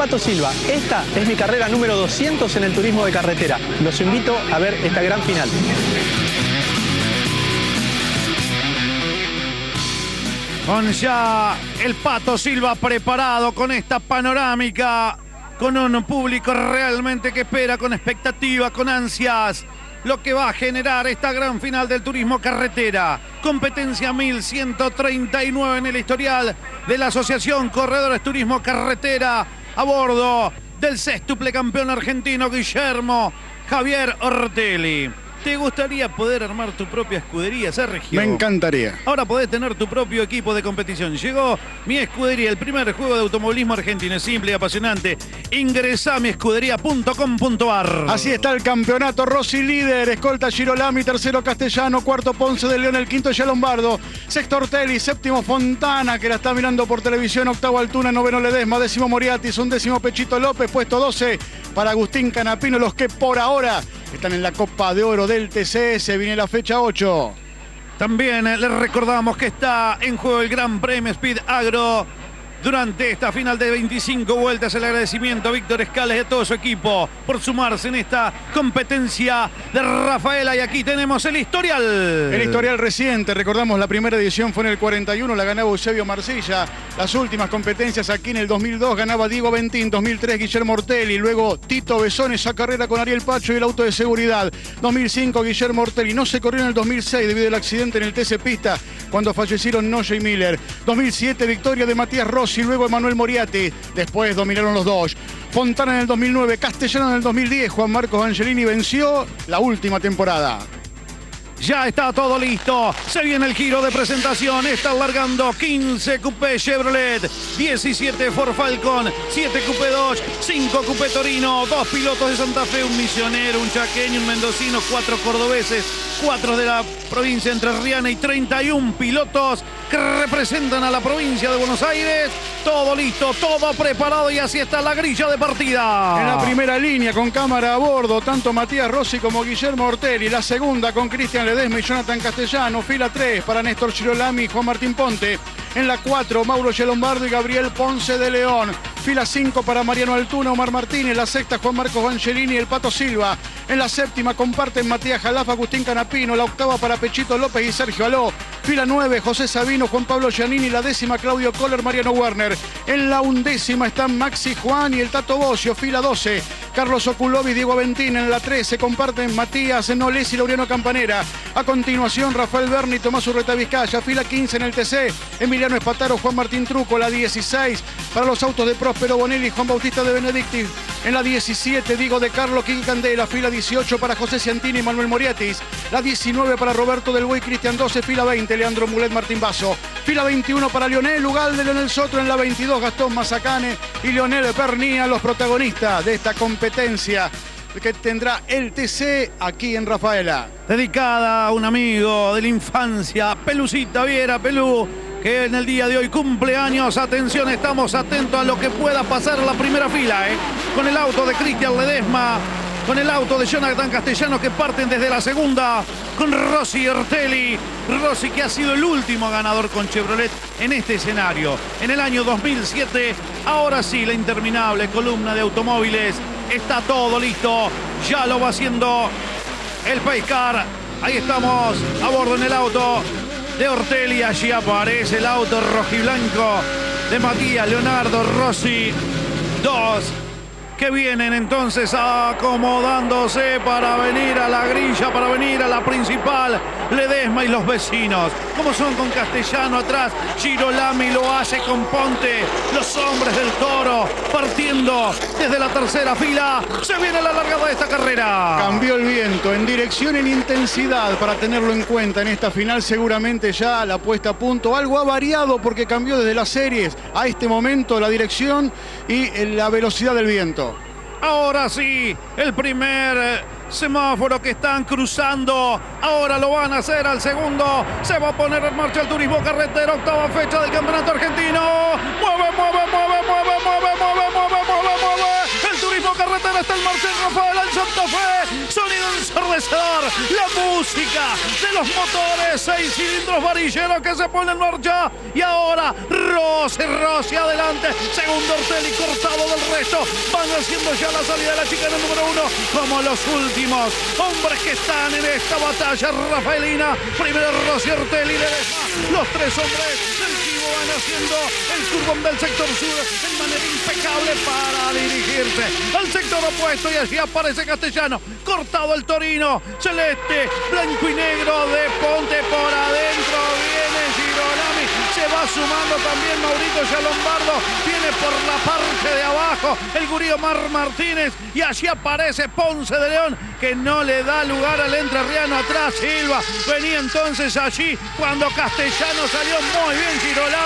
Pato Silva. Esta es mi carrera número 200 en el turismo de carretera. Los invito a ver esta gran final. Con ya el Pato Silva preparado con esta panorámica, con un público realmente que espera con expectativa, con ansias, lo que va a generar esta gran final del turismo carretera. Competencia 1139 en el historial de la Asociación Corredores Turismo Carretera a bordo del sextuple campeón argentino Guillermo Javier Ortelli. ¿Te gustaría poder armar tu propia escudería, Sergio? Me encantaría. Ahora podés tener tu propio equipo de competición. Llegó mi escudería, el primer juego de automovilismo argentino. Es simple y apasionante. Ingresá a miescudería.com.ar. Así está el campeonato. Rossi líder, escolta Girolami, tercero Castellano, cuarto Ponce de León, el quinto ya Lombardo, sexto Ortelli, séptimo Fontana, que la está mirando por televisión, octavo Altuna, noveno Ledesma, décimo Moriatis, undécimo Pechito López, puesto 12 para Agustín Canapino, los que por ahora están en la Copa de Oro del TC. Se viene la fecha 8. También eh, les recordamos que está en juego el Gran Premio Speed Agro durante esta final de 25 vueltas. El agradecimiento a Víctor Escales y a todo su equipo por sumarse en esta competencia de Rafaela. Y aquí tenemos el historial. El historial reciente, recordamos la primera edición fue en el 41, la ganaba Eusebio Marcilla. Las últimas competencias aquí en el 2002 ganaba Diego Ventín, 2003 Guillermo Ortelli, luego Tito Besón esa carrera con Ariel Pacho y el auto de seguridad. 2005 Guillermo Ortelli, no se corrió en el 2006 debido al accidente en el TC Pista cuando fallecieron Noya y Miller. 2007 victoria de Matías Rossi, luego Emanuel Moriati, después dominaron los dos. Fontana en el 2009, Castellano en el 2010, Juan Marcos Angelini venció la última temporada. Ya está todo listo. Se viene el giro de presentación. Está largando 15 Coupé Chevrolet, 17 Ford Falcon, 7 Coupé Dodge, 5 Coupé Torino, 2 pilotos de Santa Fe, un misionero, un chaqueño, un mendocino, 4 cordobeses, 4 de la provincia entrerriana y 31 pilotos que representan a la provincia de Buenos Aires. Todo listo, todo preparado y así está la grilla de partida. En la primera línea con cámara a bordo, tanto Matías Rossi como Guillermo Ortelli. La segunda con Cristian Ledesma y Jonathan Castellano. Fila 3 para Néstor Girolami y Juan Martín Ponte. En la 4, Mauro Gelombardo y Gabriel Ponce de León. Fila 5 para Mariano Altuna, Omar Martínez. La sexta, Juan Marcos Angelini y el Pato Silva. En la séptima comparten Matías Jalafa, Agustín Canapino. La octava para Pechito López y Sergio Aló. Fila 9, José Sabino, Juan Pablo Giannini. La décima, Claudio Kohler, Mariano Werner. En la undécima están Maxi Juan y el Tato Bocio. Fila 12, Carlos Oculovi, Diego Aventín. En la 13 comparten Matías Noles y Laureano Campanera. A continuación, Rafael Berni, Tomás Urreta Vizcaya. Fila 15 en el TC, Espataro, Juan Martín Truco. La 16 para los autos de Próspero Bonelli Juan Bautista de Benedicti. En la 17, Diego de Carlo King Candela. Fila 18 para José Ciantini y Manuel Moriatis. La 19 para Roberto Del Buey, Cristian 12. Fila 20, Leandro Mulet, Martín Basso. Fila 21 para Lionel Lugal de Leonel Soto. En la 22, Gastón Mazacane y Leonel Pernía, los protagonistas de esta competencia que tendrá el TC aquí en Rafaela. Dedicada a un amigo de la infancia, Pelucita Viera, Pelú, que en el día de hoy cumple años. Atención, estamos atentos a lo que pueda pasar en la primera fila, ¿eh? con el auto de Cristian Ledesma, con el auto de Jonathan Castellano que parten desde la segunda, con Rossi Ortelli. Rossi que ha sido el último ganador con Chevrolet en este escenario. En el año 2007, ahora sí, la interminable columna de automóviles. Está todo listo, ya lo va haciendo el Paiscar. Ahí estamos a bordo en el auto de Ortelli. Allí aparece el auto rojiblanco de Matías Leonardo Rossi. Dos que vienen entonces acomodándose para venir a la grilla, para venir a la principal. Ledesma y los vecinos. Como son con Castellano atrás, Girolami lo hace con Ponte. Los hombres del toro partiendo desde la tercera fila. Se viene la largada de esta carrera. Cambió el viento en dirección, en intensidad para tenerlo en cuenta en esta final. Seguramente ya la puesta a punto. Algo ha variado porque cambió desde las series a este momento la dirección y la velocidad del viento. Ahora sí, el primer semáforo que están cruzando. Ahora lo van a hacer al segundo. Se va a poner en marcha el turismo carretera, octava fecha del campeonato argentino. Mueve, mueve, mueve, mueve, mueve, mueve, mueve, mueve, mueve. El turismo carretera está en marcha en Rafael en Santa Fe. Sonido ensordecedor. La música de los motores. Seis cilindros varilleros que se ponen en marcha. Y ahora Rossi, Rossi adelante. Segundo Ortelli cortado del resto. Van haciendo ya la salida de la chicana número uno. Como los últimos hombres que están en esta batalla. Rafaelina. Primero Rossi Ortelli le deja los tres hombres van haciendo. El turbón del sector sur de manera impecable para dirigirse al sector opuesto y allí aparece Castellano, cortado el Torino, celeste, blanco y negro de Ponte por adentro, viene Girolami, se va sumando también Maurito Lombardo, viene por la parte de abajo el gurío Mar Martínez y allí aparece Ponce de León que no le da lugar al entrerriano atrás Silva, venía entonces allí cuando Castellano salió muy bien Girolami,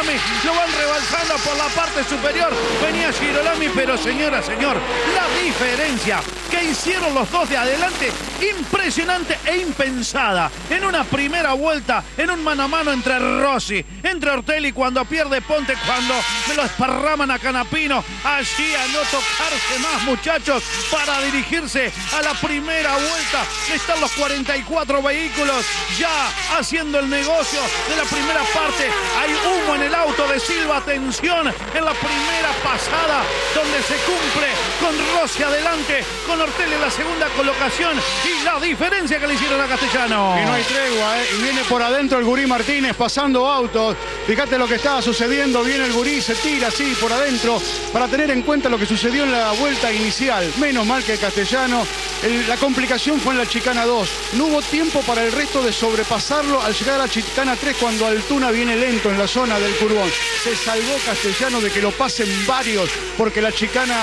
lo van rebalsando por la parte superior, venía Girolami, pero señora, señor, la diferencia que hicieron los dos de adelante, impresionante e impensada. En una primera vuelta, en un mano a mano entre Rossi, entre Ortelli cuando pierde Ponte, cuando me lo esparraman a Canapino, allí a no tocarse más muchachos para dirigirse a la primera vuelta. Están los 44 vehículos ya haciendo el negocio de la primera parte. Hay humo en el auto de Silva, atención en la primera pasada donde se cumple con Rossi adelante, con Ortelli en la segunda colocación y la diferencia que le hicieron a Castellano. Y no hay tregua, ¿eh? y viene por adentro el Gurí Martínez pasando autos. Fíjate lo que estaba sucediendo, viene el Gurí, se tira así por adentro para tener en cuenta lo que sucedió en la vuelta inicial. Menos mal que Castellano, la complicación fue en la chicana 2. No hubo tiempo para el resto de sobrepasarlo al llegar a chicana 3 cuando Altuna viene lento en la zona del Se salvó Castellano de que lo pasen varios porque la chicana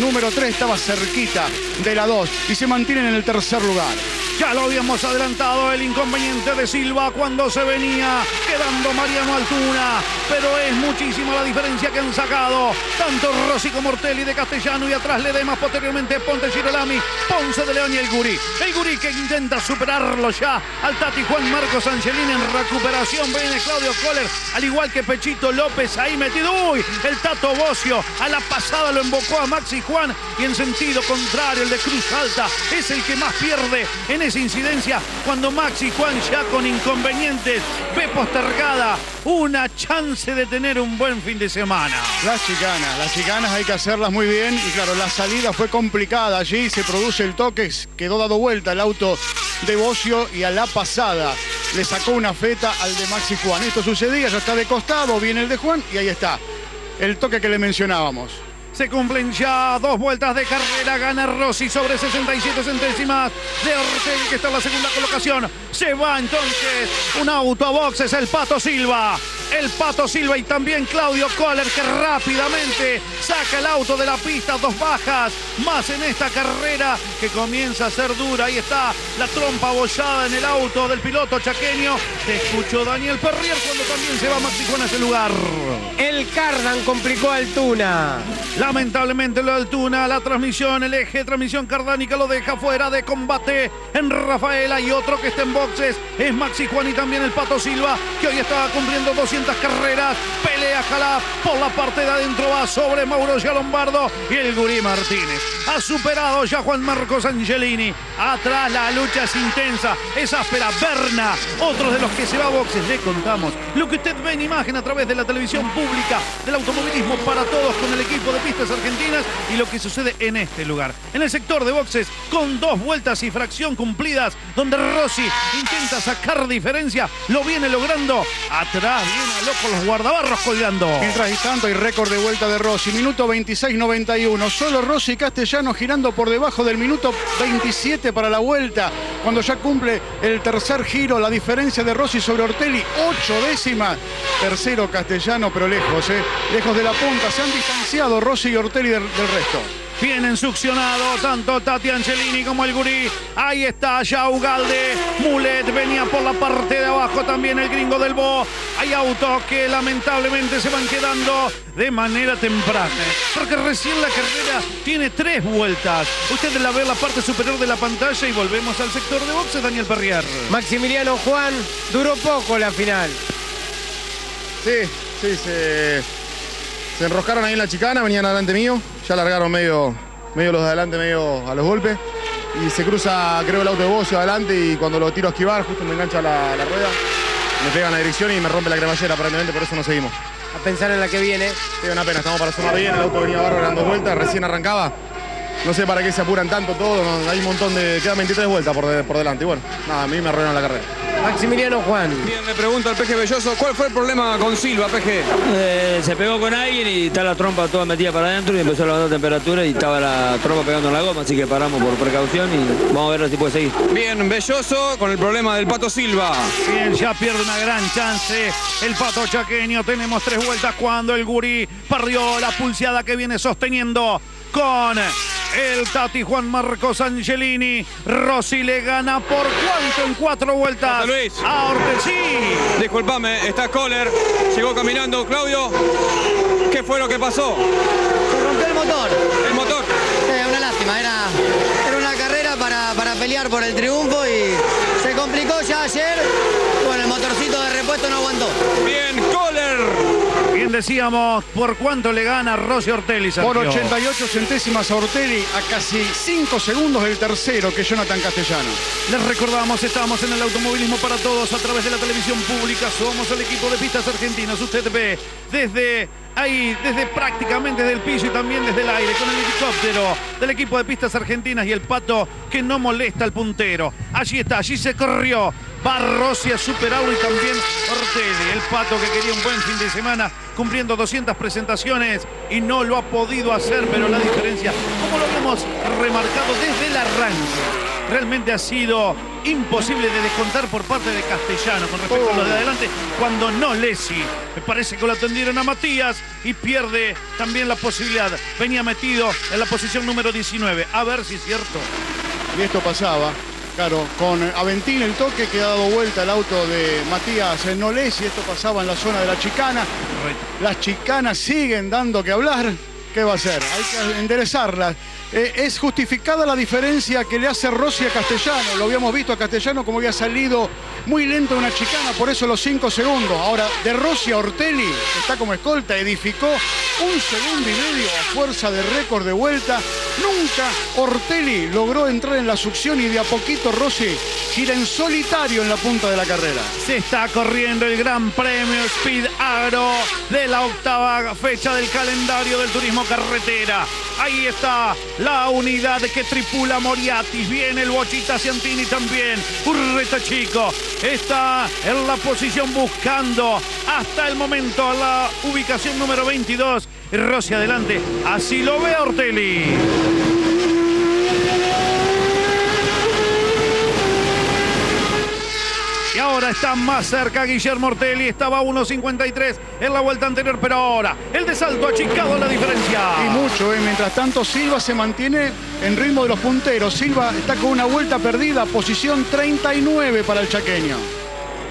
número 3 estaba cerquita de la 2 y se mantienen en el tercer lugar. Ya lo habíamos adelantado el inconveniente de Silva cuando se venía quedando Mariano Altuna, pero es muchísima la diferencia que han sacado tanto Rossi como Ortelli de Castellano y atrás le más posteriormente Ponte Girolami, Ponce de León y el Gurí. El Gurí que intenta superarlo ya al Tati Juan Marcos Angelini en recuperación, viene Claudio Kohler, al igual que Pechito López ahí metido. Uy, el Tato Bocio a la pasada lo invocó a Maxi Juan y en sentido contrario el de Cruz Alta es el que más pierde en incidencia cuando Maxi Juan ya con inconvenientes ve postergada una chance de tener un buen fin de semana. Las chicanas, las chicanas hay que hacerlas muy bien y claro, la salida fue complicada allí, se produce el toque, quedó dado vuelta el auto de Bocio y a la pasada le sacó una feta al de Maxi Juan. Esto sucedía, ya está de costado, viene el de Juan y ahí está. El toque que le mencionábamos. Se cumplen ya dos vueltas de carrera. Gana Rossi sobre 67 centésimas de Ortega, que está en la segunda colocación. Se va entonces un auto a boxes, el Pato Silva el Pato Silva y también Claudio Kohler que rápidamente saca el auto de la pista, dos bajas más en esta carrera que comienza a ser dura. Ahí está la trompa abollada en el auto del piloto chaqueño. Te escuchó Daniel Perrier cuando también se va Maxi Juan ese lugar. El Cardan complicó a Altuna. Lamentablemente lo de Altuna, la transmisión, el eje de transmisión cardánica lo deja fuera de combate en Rafaela y otro que está en boxes es Maxi Juan y también el Pato Silva que hoy estaba cumpliendo 200 carreras. Pelea Jalá por la parte de adentro. Va sobre Mauro Lombardo y el Gurí Martínez. Ha superado ya Juan Marcos Angelini. Atrás la lucha es intensa, es áspera. Berna, otro de los que se va a boxes. Le contamos lo que usted ve en imagen a través de la televisión pública del automovilismo para todos con el equipo de pistas argentinas y lo que sucede en este lugar. En el sector de boxes con dos vueltas y fracción cumplidas donde Rossi intenta sacar diferencia. Lo viene logrando. Atrás viene loco los guardabarros colgando. Mientras tanto hay récord de vuelta de Rossi, minuto 26-91. Solo Rossi Castellano girando por debajo del minuto 27 para la vuelta. Cuando ya cumple el tercer giro, la diferencia de Rossi sobre Ortelli, ocho décimas. Tercero Castellano, pero lejos, ¿eh? lejos de la punta. Se han distanciado Rossi y Ortelli del, del resto. Vienen succionados tanto Tati Angelini como el gurí. Ahí está ya Ugalde. Mulet venía por la parte de abajo también el gringo del Bo. Hay autos que lamentablemente se van quedando de manera temprana. Porque recién la carrera tiene tres vueltas. Ustedes la ven en la parte superior de la pantalla y volvemos al sector de boxe, Daniel Perrier. Maximiliano Juan, duró poco la final. Sí, sí, se, se enroscaron ahí en la chicana, venían adelante mío, ya largaron medio, medio los de adelante, medio a los golpes. Y se cruza, creo, el auto de Bocio adelante y cuando lo tiro a esquivar, justo me engancha la, la rueda, me pega en la dirección y me rompe la cremallera, aparentemente por eso no seguimos. A pensar en la que viene. Sí, una pena, estamos para sumar bien, el auto venía bárbaro dando vueltas, recién arrancaba. No sé para qué se apuran tanto todo, hay un montón de. quedan 23 vueltas por, de- por delante. Y bueno, nada, a mí me arruinaron la carrera. Maximiliano Juan. Bien, le pregunto al PG Belloso, ¿cuál fue el problema con Silva, PG? Eh, se pegó con alguien y está la trompa toda metida para adentro y empezó a levantar temperatura y estaba la trompa pegando en la goma, así que paramos por precaución y vamos a ver si puede seguir. Bien, Belloso con el problema del Pato Silva. Bien, ya pierde una gran chance el pato chaqueño. Tenemos tres vueltas cuando el gurí perdió la pulseada que viene sosteniendo con el Tati Juan Marcos Angelini. Rossi le gana por cuánto en cuatro vueltas. José Luis. A Ortesí. Disculpame, está Kohler, llegó caminando, Claudio. ¿Qué fue lo que pasó? Se rompió el motor. El motor. Eh, una lástima, era, era una carrera para, para pelear por el triunfo y se complicó ya ayer. Bueno, el motorcito de repuesto no aguantó. Decíamos, ¿por cuánto le gana Rossi Ortelli? Por Sergio? 88 centésimas a Ortelli a casi 5 segundos del tercero que Jonathan Castellano. Les recordamos, estamos en el automovilismo para todos a través de la televisión pública. Somos el equipo de pistas argentinas. Usted ve desde ahí, desde prácticamente desde el piso y también desde el aire, con el helicóptero del equipo de pistas argentinas y el pato que no molesta al puntero. Allí está, allí se corrió. Va Rossi a superarlo y también Ortelli, el pato que quería un buen fin de semana, cumpliendo 200 presentaciones y no lo ha podido hacer, pero la diferencia, como lo habíamos remarcado desde el arranque, realmente ha sido imposible de descontar por parte de Castellano con respecto a los de adelante cuando no Lesi. Me parece que lo atendieron a Matías y pierde también la posibilidad. Venía metido en la posición número 19. A ver si es cierto. Y esto pasaba, claro, con Aventín el toque que ha dado vuelta el auto de Matías Nolés y esto pasaba en la zona de la chicana. Las chicanas siguen dando que hablar. ¿Qué va a hacer? Hay que enderezarlas. Eh, es justificada la diferencia que le hace Rossi a Castellano. Lo habíamos visto a Castellano como había salido muy lento en una chicana, por eso los 5 segundos. Ahora, de Rossi a Ortelli, que está como escolta, edificó un segundo y medio a fuerza de récord de vuelta. Nunca Ortelli logró entrar en la succión y de a poquito Rossi gira en solitario en la punta de la carrera. Se está corriendo el Gran Premio Speed Agro de la octava fecha del calendario del turismo carretera. Ahí está la unidad que tripula Moriatis. Viene el Bochita Ciantini también. Urreta Chico está en la posición buscando hasta el momento la ubicación número 22. Rossi adelante. Así lo ve Ortelli. Ahora está más cerca Guillermo Ortelli. Estaba a 1.53 en la vuelta anterior, pero ahora el de salto ha achicado la diferencia. Y mucho, ¿eh? mientras tanto Silva se mantiene en ritmo de los punteros. Silva está con una vuelta perdida, posición 39 para el chaqueño.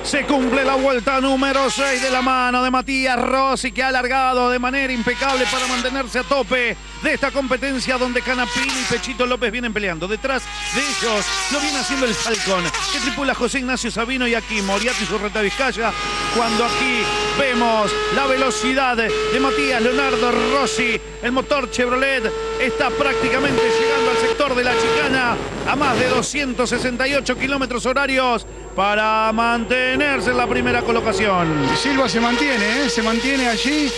Se cumple la vuelta número 6 de la mano de Matías Rossi, que ha alargado de manera impecable para mantenerse a tope de esta competencia donde Canapini y Pechito López vienen peleando. Detrás de ellos lo viene haciendo el Falcón, que tripula José Ignacio Sabino y aquí Moriati y su reta Vizcaya. Cuando aquí vemos la velocidad de Matías Leonardo Rossi, el motor Chevrolet está prácticamente llegando al sector de la chicana a más de 268 kilómetros horarios para mantenerse en la primera colocación. Silva se mantiene, ¿eh? se mantiene allí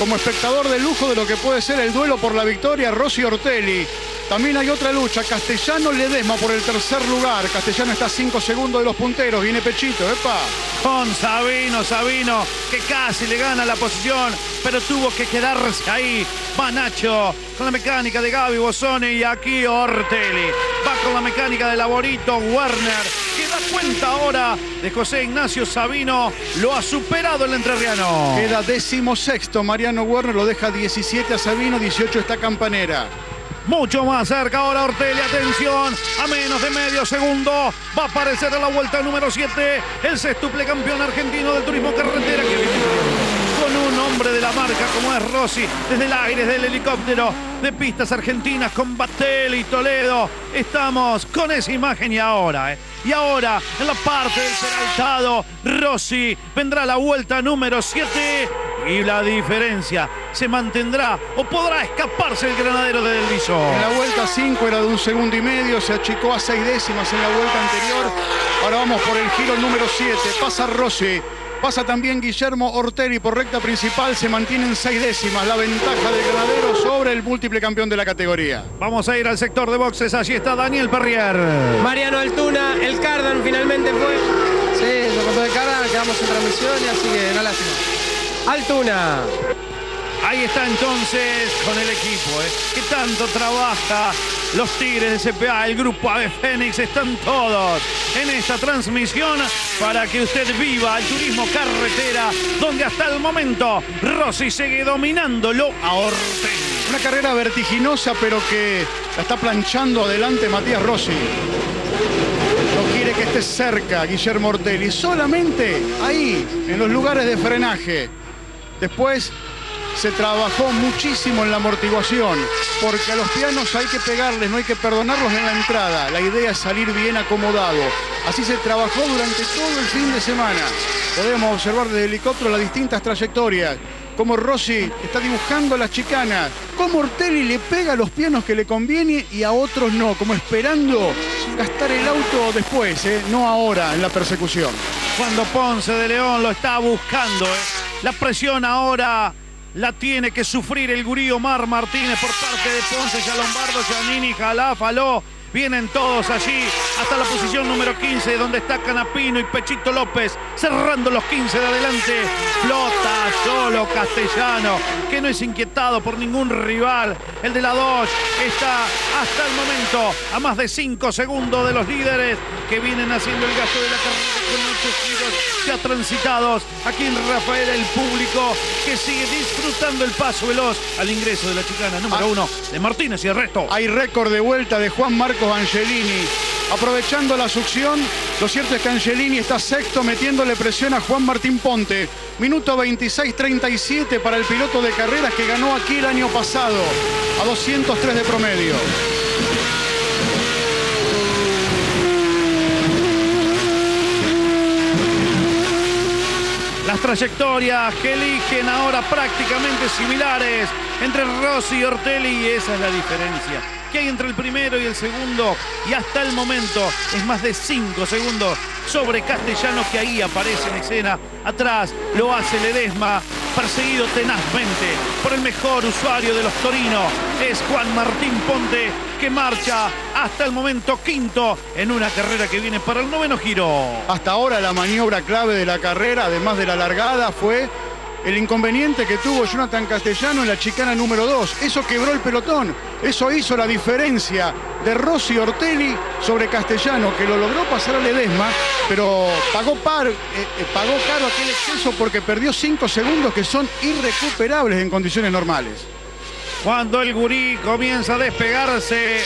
como espectador de lujo de lo que puede ser el duelo por la victoria Rossi Ortelli. También hay otra lucha, Castellano Ledesma por el tercer lugar. Castellano está a 5 segundos de los punteros, viene Pechito, epa. Con Sabino, Sabino, que casi le gana la posición, pero tuvo que quedarse ahí. Va Nacho con la mecánica de Gaby Bosone y aquí Ortelli. Va con la mecánica de Laborito Werner, que da cuenta ahora de José Ignacio Sabino. Lo ha superado el entrerriano. Queda décimo sexto, Mariano Werner lo deja 17 a Sabino, 18 está Campanera. Mucho más cerca ahora Ortelli, atención, a menos de medio segundo va a aparecer a la vuelta número 7 el sextuple campeón argentino del turismo carretera que viene con un hombre de la marca como es Rossi, desde el aire, desde el helicóptero de pistas argentinas con Batelli y Toledo. Estamos con esa imagen y ahora, ¿eh? y ahora en la parte del peraltado, Rossi vendrá a la vuelta número 7 y la diferencia se mantendrá o podrá escaparse el granadero de Del Viso. En la vuelta 5 era de un segundo y medio, se achicó a seis décimas en la vuelta anterior. Ahora vamos por el giro número 7, pasa Rossi. Pasa también Guillermo Orteri por recta principal, se mantiene en seis décimas la ventaja del granadero sobre el múltiple campeón de la categoría. Vamos a ir al sector de boxes, allí está Daniel Perrier. Mariano Altuna, el Cardan finalmente fue. Sí, lo contó de Cardan, quedamos en transmisión y así que no lástima. Altuna. Ahí está entonces con el equipo, ¿eh? que tanto trabaja los Tigres de CPA, el grupo Ave Fénix, están todos en esta transmisión para que usted viva el turismo carretera, donde hasta el momento Rossi sigue dominándolo a Ortega. Una carrera vertiginosa, pero que la está planchando adelante Matías Rossi. No quiere que esté cerca Guillermo Ortelli, solamente ahí, en los lugares de frenaje. Después se trabajó muchísimo en la amortiguación, porque a los pianos hay que pegarles, no hay que perdonarlos en la entrada. La idea es salir bien acomodado. Así se trabajó durante todo el fin de semana. Podemos observar desde el helicóptero las distintas trayectorias, cómo Rossi está dibujando las chicanas, cómo Ortelli le pega a los pianos que le conviene y a otros no, como esperando gastar el auto después, ¿eh? no ahora en la persecución. Cuando Ponce de León lo está buscando, ¿eh? La presión ahora la tiene que sufrir el gurí Omar Martínez por parte de Ponce, ya Lombardo, Giannini, Jalá, Faló. Vienen todos allí hasta la posición número 15, donde está Canapino y Pechito López, cerrando los 15 de adelante. Flota solo Castellano, que no es inquietado por ningún rival. El de la Dodge está hasta el momento a más de 5 segundos de los líderes que vienen haciendo el gasto de la carrera con muchos giros ya transitados. Aquí en Rafael, el público que sigue disfrutando el paso veloz al ingreso de la chicana número uno de Martínez y el resto. Hay récord de vuelta de Juan Marcos Angelini. Aprovechando la succión, lo cierto es que Angelini está sexto metiéndole presión a Juan Martín Ponte. Minuto 26-37 para el piloto de carreras que ganó aquí el año pasado a 203 de promedio. Las trayectorias que eligen ahora prácticamente similares entre Rossi y Ortelli esa es la diferencia que hay entre el primero y el segundo y hasta el momento es más de 5 segundos sobre Castellano que ahí aparece en escena. Atrás lo hace Ledesma, perseguido tenazmente por el mejor usuario de los Torinos. Es Juan Martín Ponte que marcha hasta el momento quinto en una carrera que viene para el noveno giro. Hasta ahora la maniobra clave de la carrera, además de la largada, fue el inconveniente que tuvo Jonathan Castellano en la chicana número 2. Eso quebró el pelotón. Eso hizo la diferencia de Rossi Ortelli sobre Castellano, que lo logró pasar a Ledesma, pero pagó, par, eh, eh, pagó caro aquel exceso porque perdió 5 segundos que son irrecuperables en condiciones normales. Cuando el gurí comienza a despegarse,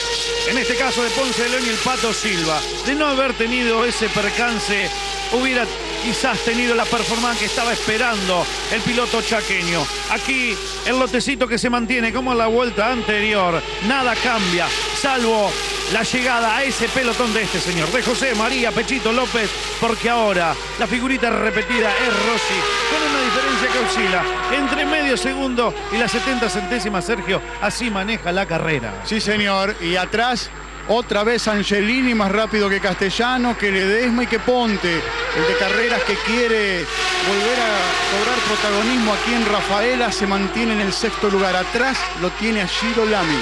en este caso de Ponce de León y el Pato Silva, de no haber tenido ese percance, hubiera quizás tenido la performance que estaba esperando el piloto chaqueño. Aquí el lotecito que se mantiene como en la vuelta anterior. Nada cambia, salvo la llegada a ese pelotón de este señor, de José María Pechito López, porque ahora la figurita repetida es Rossi, con una diferencia que oscila entre medio segundo y las 70 centésimas, Sergio, así maneja la carrera. Sí, señor, y atrás otra vez Angelini más rápido que Castellano, que Ledesma y que Ponte, el de carreras que quiere volver a cobrar protagonismo aquí en Rafaela, se mantiene en el sexto lugar. Atrás lo tiene a Giro Lami.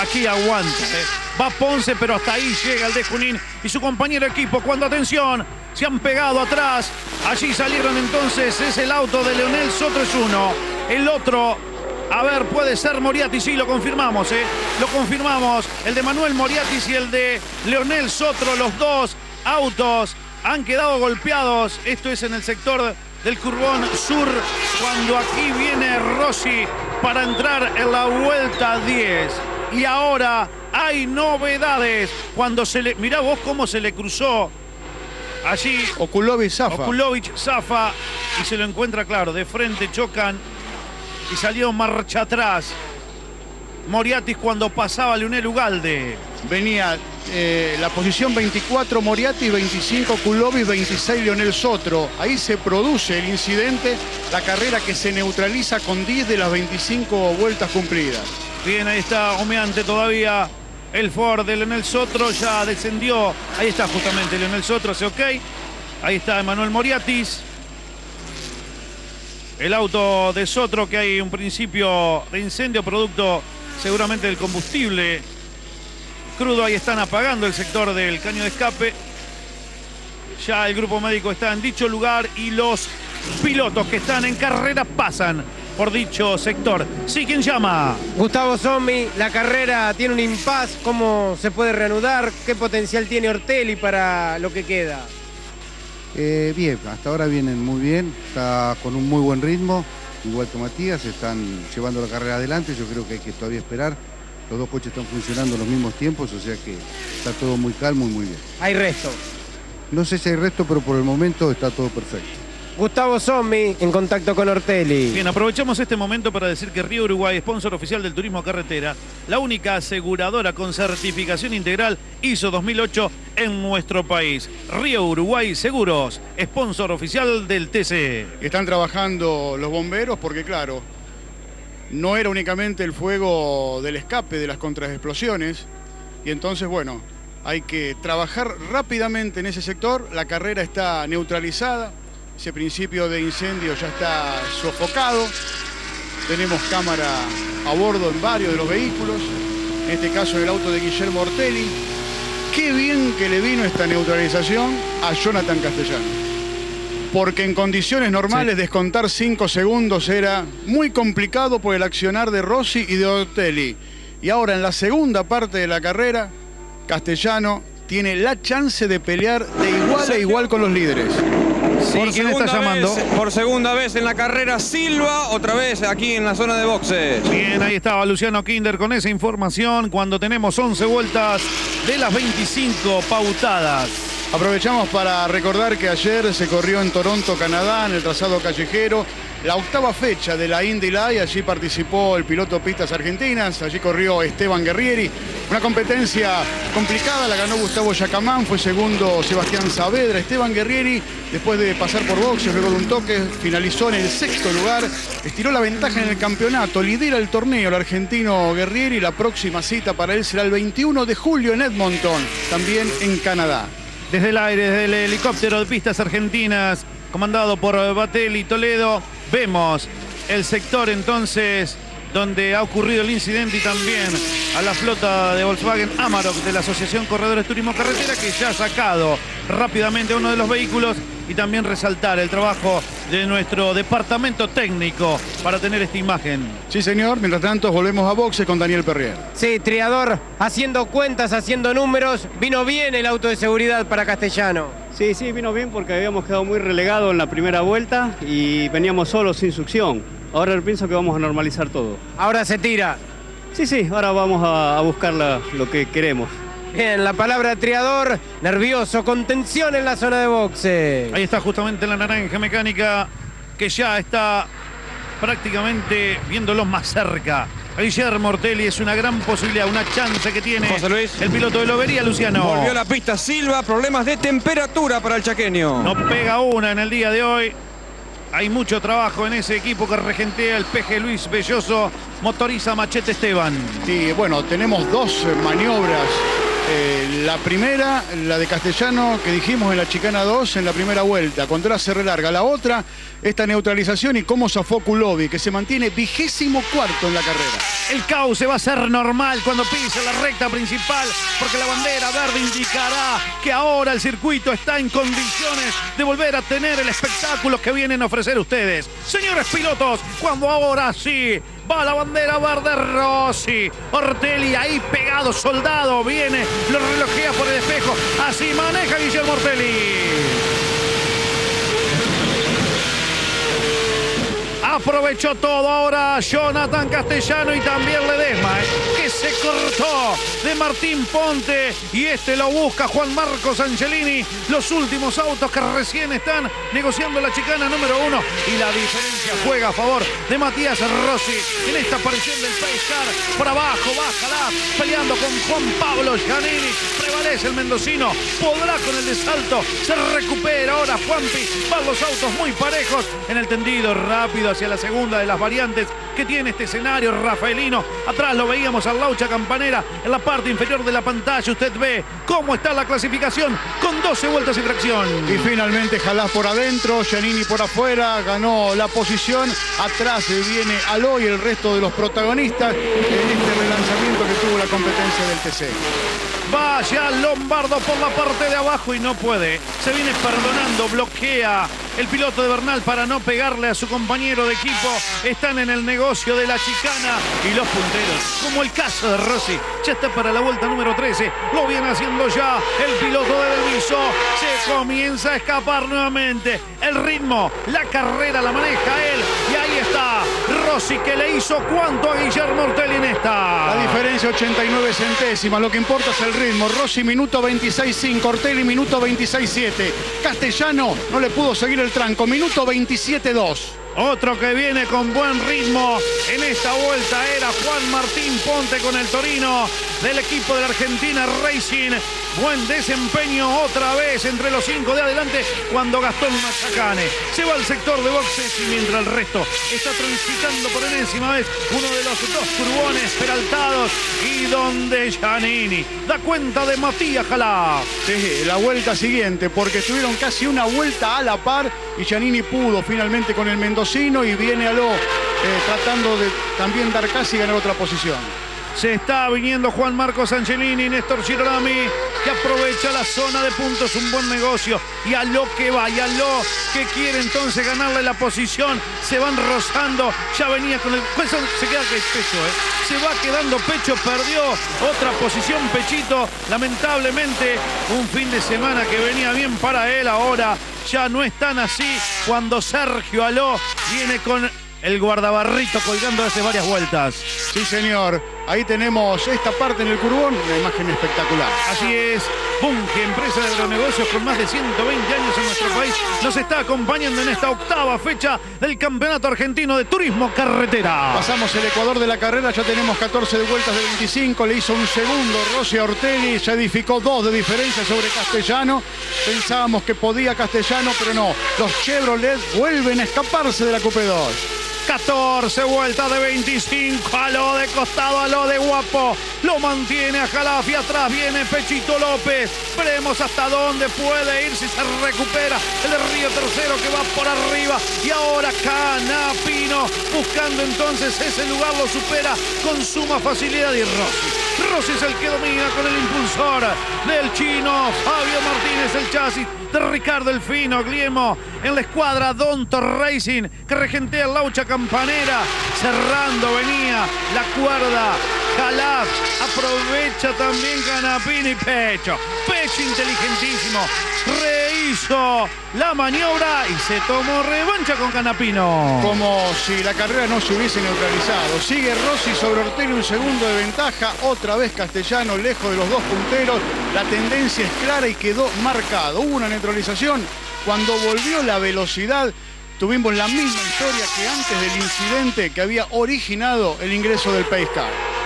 Aquí aguanta. ¿eh? Va Ponce, pero hasta ahí llega el de Junín y su compañero equipo. Cuando, atención, se han pegado atrás. Allí salieron entonces, es el auto de Leonel Soto es uno. El otro a ver, puede ser Moriatis, sí, lo confirmamos, ¿eh? Lo confirmamos. El de Manuel Moriatis y el de Leonel Sotro, los dos autos han quedado golpeados. Esto es en el sector del Curbón Sur, cuando aquí viene Rossi para entrar en la vuelta 10. Y ahora hay novedades. Cuando se le. Mirá vos cómo se le cruzó allí. Okulovic zafa. Okulovic zafa y se lo encuentra claro. De frente chocan y salió marcha atrás. Moriatis cuando pasaba Leonel Ugalde. Venía eh, la posición 24 Moriarty, 25 Kulovic, 26 Leonel Sotro. Ahí se produce el incidente, la carrera que se neutraliza con 10 de las 25 vueltas cumplidas. Bien, ahí está humeante todavía el Ford de Leonel Sotro. Ya descendió. Ahí está justamente Leonel Sotro, hace ok. Ahí está Emanuel Moriatis. El auto de Sotro que hay un principio de incendio producto seguramente del combustible crudo. Ahí están apagando el sector del caño de escape. Ya el grupo médico está en dicho lugar y los pilotos que están en carrera pasan por dicho sector. Sí, ¿quién llama? Gustavo Sommi, la carrera tiene un impas, ¿cómo se puede reanudar? ¿Qué potencial tiene Ortelli para lo que queda? Eh, bien, hasta ahora vienen muy bien, está con un muy buen ritmo, igual que Matías, están llevando la carrera adelante, yo creo que hay que todavía esperar. Los dos coches están funcionando en los mismos tiempos, o sea que está todo muy calmo y muy bien. Hay resto. No sé si hay resto, pero por el momento está todo perfecto. Gustavo Sommi en contacto con Ortelli. Bien, aprovechamos este momento para decir que Río Uruguay, sponsor oficial del turismo carretera, la única aseguradora con certificación integral ISO 2008 en nuestro país. Río Uruguay Seguros, sponsor oficial del TC. Están trabajando los bomberos porque, claro, no era únicamente el fuego del escape de las contraexplosiones. Y entonces, bueno, hay que trabajar rápidamente en ese sector. La carrera está neutralizada. Ese principio de incendio ya está sofocado. Tenemos cámara a bordo en varios de los vehículos. En este caso en el auto de Guillermo Ortelli. Qué bien que le vino esta neutralización a Jonathan Castellano. Porque en condiciones normales descontar 5 segundos era muy complicado por el accionar de Rossi y de Ortelli. Y ahora en la segunda parte de la carrera, Castellano tiene la chance de pelear de igual a igual con los líderes. Sí, por ¿quién está segunda llamando? vez- por segunda vez en la carrera, Silva, otra vez aquí en la zona de boxes. Bien, ahí estaba Luciano Kinder con esa información cuando tenemos 11 vueltas de las 25 pautadas. Aprovechamos para recordar que ayer se corrió en Toronto, Canadá, en el trazado callejero, la octava fecha de la Indy Light. Allí participó el piloto Pistas Argentinas, allí corrió Esteban Guerrieri. Una competencia complicada, la ganó Gustavo Yacamán, fue segundo Sebastián Saavedra. Esteban Guerrieri, después de pasar por boxes, luego de un toque, finalizó en el sexto lugar, estiró la ventaja en el campeonato, lidera el torneo el argentino Guerrieri. La próxima cita para él será el 21 de julio en Edmonton, también en Canadá. Desde el aire, desde el helicóptero de pistas argentinas, comandado por Batelli Toledo, vemos el sector entonces donde ha ocurrido el incidente y también a la flota de Volkswagen Amarok de la Asociación Corredores Turismo Carretera que ya ha sacado rápidamente uno de los vehículos y también resaltar el trabajo de nuestro departamento técnico para tener esta imagen. Sí, señor. Mientras tanto, volvemos a boxe con Daniel Perrier. Sí, Triador, haciendo cuentas, haciendo números, vino bien el auto de seguridad para Castellano. Sí, sí, vino bien porque habíamos quedado muy relegados en la primera vuelta y veníamos solos sin succión. Ahora pienso que vamos a normalizar todo. Ahora se tira. Sí, sí, ahora vamos a, a buscar la- lo que queremos. Bien, la palabra triador, nervioso, con tensión en la zona de boxe. Ahí está justamente la naranja mecánica que ya está prácticamente viéndolos más cerca. Guillermo Ortelli es una gran posibilidad, una chance que tiene José Luis. el piloto de Lobería, Luciano. Volvió a la pista Silva, problemas de temperatura para el chaqueño. No pega una en el día de hoy. Hay mucho trabajo en ese equipo que regentea el peje Luis Belloso, motoriza Machete Esteban. Sí, bueno, tenemos dos maniobras. Eh, la primera, la de Castellano, que dijimos en la chicana 2, en la primera vuelta, cuando era se relarga. La otra, esta neutralización y cómo zafó Kulovi, que se mantiene vigésimo cuarto en la carrera. El cauce va a ser normal cuando pise la recta principal, porque la bandera verde indicará que ahora el circuito está en condiciones de volver a tener el espectáculo que vienen a ofrecer ustedes. Señores pilotos, cuando ahora sí va la bandera verde Rossi, Ortelli ahí pegado, soldado, viene, lo relojea por el espejo, así maneja Guillermo Ortelli. Aprovechó todo ahora Jonathan Castellano y también Ledesma, ¿eh? que se cortó de Martín Ponte y este lo busca Juan Marcos Angelini. Los últimos autos que recién están negociando la chicana número uno y la diferencia juega a favor de Matías Rossi en esta aparición del Pescar. Por abajo, bájala, peleando con Juan Pablo Giannini. Prevalece el mendocino, podrá con el de salto, se recupera ahora Juanpi. Van los autos muy parejos en el tendido rápido la segunda de las variantes que tiene este escenario rafaelino. Atrás lo veíamos al Laucha Campanera en la parte inferior de la pantalla. Usted ve cómo está la clasificación con 12 vueltas y tracción. Y finalmente Jalás por adentro, Giannini por afuera, ganó la posición. Atrás viene Aloy y el resto de los protagonistas en este relanzamiento que tuvo la competencia del TC. Vaya Lombardo por la parte de abajo y no puede. Se viene perdonando, bloquea el piloto de Bernal para no pegarle a su compañero de equipo. Están en el negocio de la chicana y los punteros, como el caso de Rossi. Ya está para la vuelta número 13. Lo viene haciendo ya el piloto de Delviso. Se comienza a escapar nuevamente. El ritmo, la carrera la maneja él. Y ahí está Rossi que le hizo cuánto a Guillermo Ortelli en esta. La diferencia 89 centésimas. Lo que importa es el ritmo. Rossi minuto 26.5, Ortelli minuto 26.7. Castellano no le pudo seguir el tranco, minuto 27.2. Otro que viene con buen ritmo en esta vuelta era Juan Martín Ponte con el Torino del equipo de la Argentina Racing. Buen desempeño otra vez entre los cinco de adelante cuando Gastón Machacane se va al sector de boxes y mientras el resto está transitando por enésima vez uno de los dos turbones peraltados y donde Giannini da cuenta de Matías Jalá. Sí, la vuelta siguiente porque estuvieron casi una vuelta a la par y Giannini pudo finalmente con el mendocino y viene a lo eh, tratando de también dar casi ganar otra posición. Se está viniendo Juan Marcos Angelini, Néstor Girolami, que aprovecha la zona de puntos, un buen negocio. Y a lo que va, y a lo que quiere entonces ganarle la posición. Se van rozando, ya venía con el... Pues se queda que pecho, ¿eh? Se va quedando pecho, perdió otra posición Pechito. Lamentablemente, un fin de semana que venía bien para él ahora. Ya no es tan así cuando Sergio Aló viene con el guardabarrito colgando hace varias vueltas. Sí, señor. Ahí tenemos esta parte en el curbón, una imagen espectacular. Así es. Bunge, empresa de agronegocios con más de 120 años en nuestro país, nos está acompañando en esta octava fecha del Campeonato Argentino de Turismo Carretera. Pasamos el Ecuador de la carrera, ya tenemos 14 de vueltas de 25, le hizo un segundo Rossi Ortelli, se edificó dos de diferencia sobre Castellano. Pensábamos que podía Castellano, pero no. Los Chevrolet vuelven a escaparse de la Cope 2. 14 vueltas de 25. A lo de costado, a lo de guapo. Lo mantiene a Jalafi. Atrás viene Pechito López. Veremos hasta dónde puede ir si se recupera el Río Tercero que va por arriba. Y ahora Canapino buscando entonces ese lugar. Lo supera con suma facilidad. Y Rossi. Rossi es el que domina con el impulsor del chino. Fabio Martínez, el chasis de Ricardo Elfino, Gliemo en la escuadra Donto Racing que regentea Laucha Campanera. Cerrando venía la cuerda. Calaf aprovecha también Canapini Pecho. Pecho inteligentísimo. Rehizo la maniobra y se tomó revancha con Canapino. Como si la carrera no se hubiese neutralizado. Sigue Rossi sobre Ortelli un segundo de ventaja. Otra vez Castellano lejos de los dos punteros. La tendencia es clara y quedó marcado. Hubo una neutralización. Cuando volvió la velocidad, tuvimos la misma historia que antes del incidente que había originado el ingreso del Pace.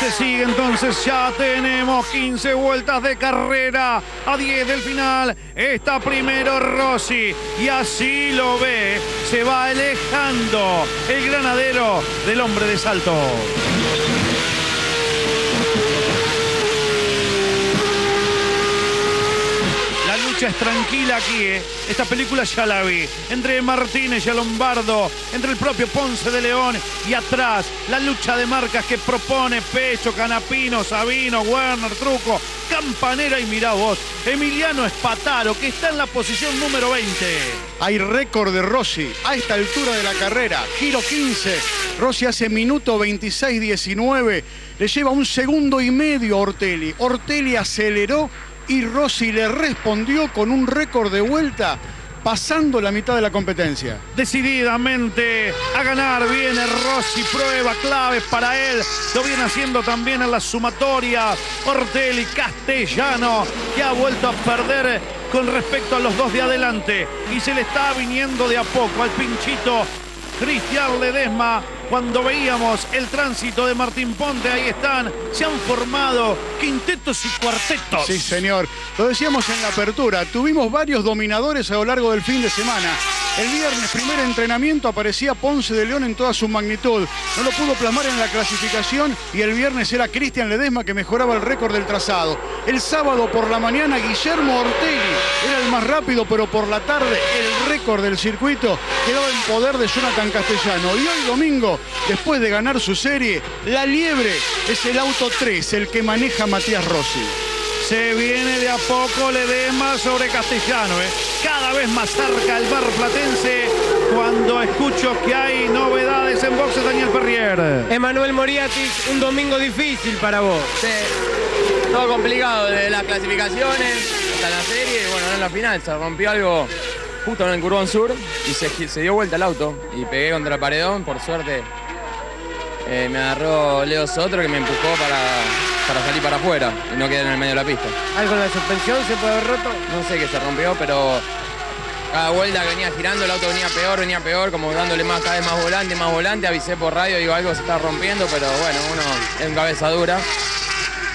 Se sigue entonces, ya tenemos 15 vueltas de carrera a 10 del final. Está primero Rossi y así lo ve. Se va alejando el granadero del hombre de salto. Es tranquila aquí, ¿eh? Esta película ya la vi. Entre Martínez y Lombardo, entre el propio Ponce de León y atrás, la lucha de marcas que propone Pecho, Canapino, Sabino, Werner, Truco, Campanera y mirá vos, Emiliano Espataro, que está en la posición número 20. Hay récord de Rossi a esta altura de la carrera. Giro 15. Rossi hace minuto 26-19. Le lleva un segundo y medio a Ortelli. Ortelli aceleró y Rossi le respondió con un récord de vuelta pasando la mitad de la competencia. Decididamente a ganar viene Rossi, prueba clave para él. Lo viene haciendo también en la sumatoria. Ortelli Castellano, que ha vuelto a perder con respecto a los dos de adelante. Y se le está viniendo de a poco al pinchito Cristian Ledesma. Cuando veíamos el tránsito de Martín Ponte, ahí están, se han formado quintetos y cuartetos. Sí, señor. Lo decíamos en la apertura, tuvimos varios dominadores a lo largo del fin de semana. El viernes, primer entrenamiento, aparecía Ponce de León en toda su magnitud. No lo pudo plasmar en la clasificación y el viernes era Cristian Ledesma que mejoraba el récord del trazado. El sábado por la mañana, Guillermo Ortegui era el más rápido, pero por la tarde el récord del circuito quedó en poder de Jonathan Castellano. Y hoy domingo, después de ganar su serie, la liebre es el auto 3, el que maneja Matías Rossi. Se viene de a poco Ledesma sobre Castellano. ¿eh? Cada vez más cerca el bar platense cuando escucho que hay novedades en boxes Daniel Perrier. Emanuel Moriatis, un domingo difícil para vos. Sí, todo complicado de las clasificaciones hasta la serie y bueno, ahora en la final se rompió algo justo en el curvón sur y se, se dio vuelta el auto y pegué contra el paredón, por suerte eh, me agarró Leo Sotro que me empujó para, para salir para afuera y no quedé en el medio de la pista. ¿Algo en la suspensión se puede haber roto? No sé qué se rompió, pero cada vuelta que venía girando el auto venía peor, venía peor, como dándole más cada vez más volante, más volante, avisé por radio, digo algo se está rompiendo, pero bueno, uno es un cabeza dura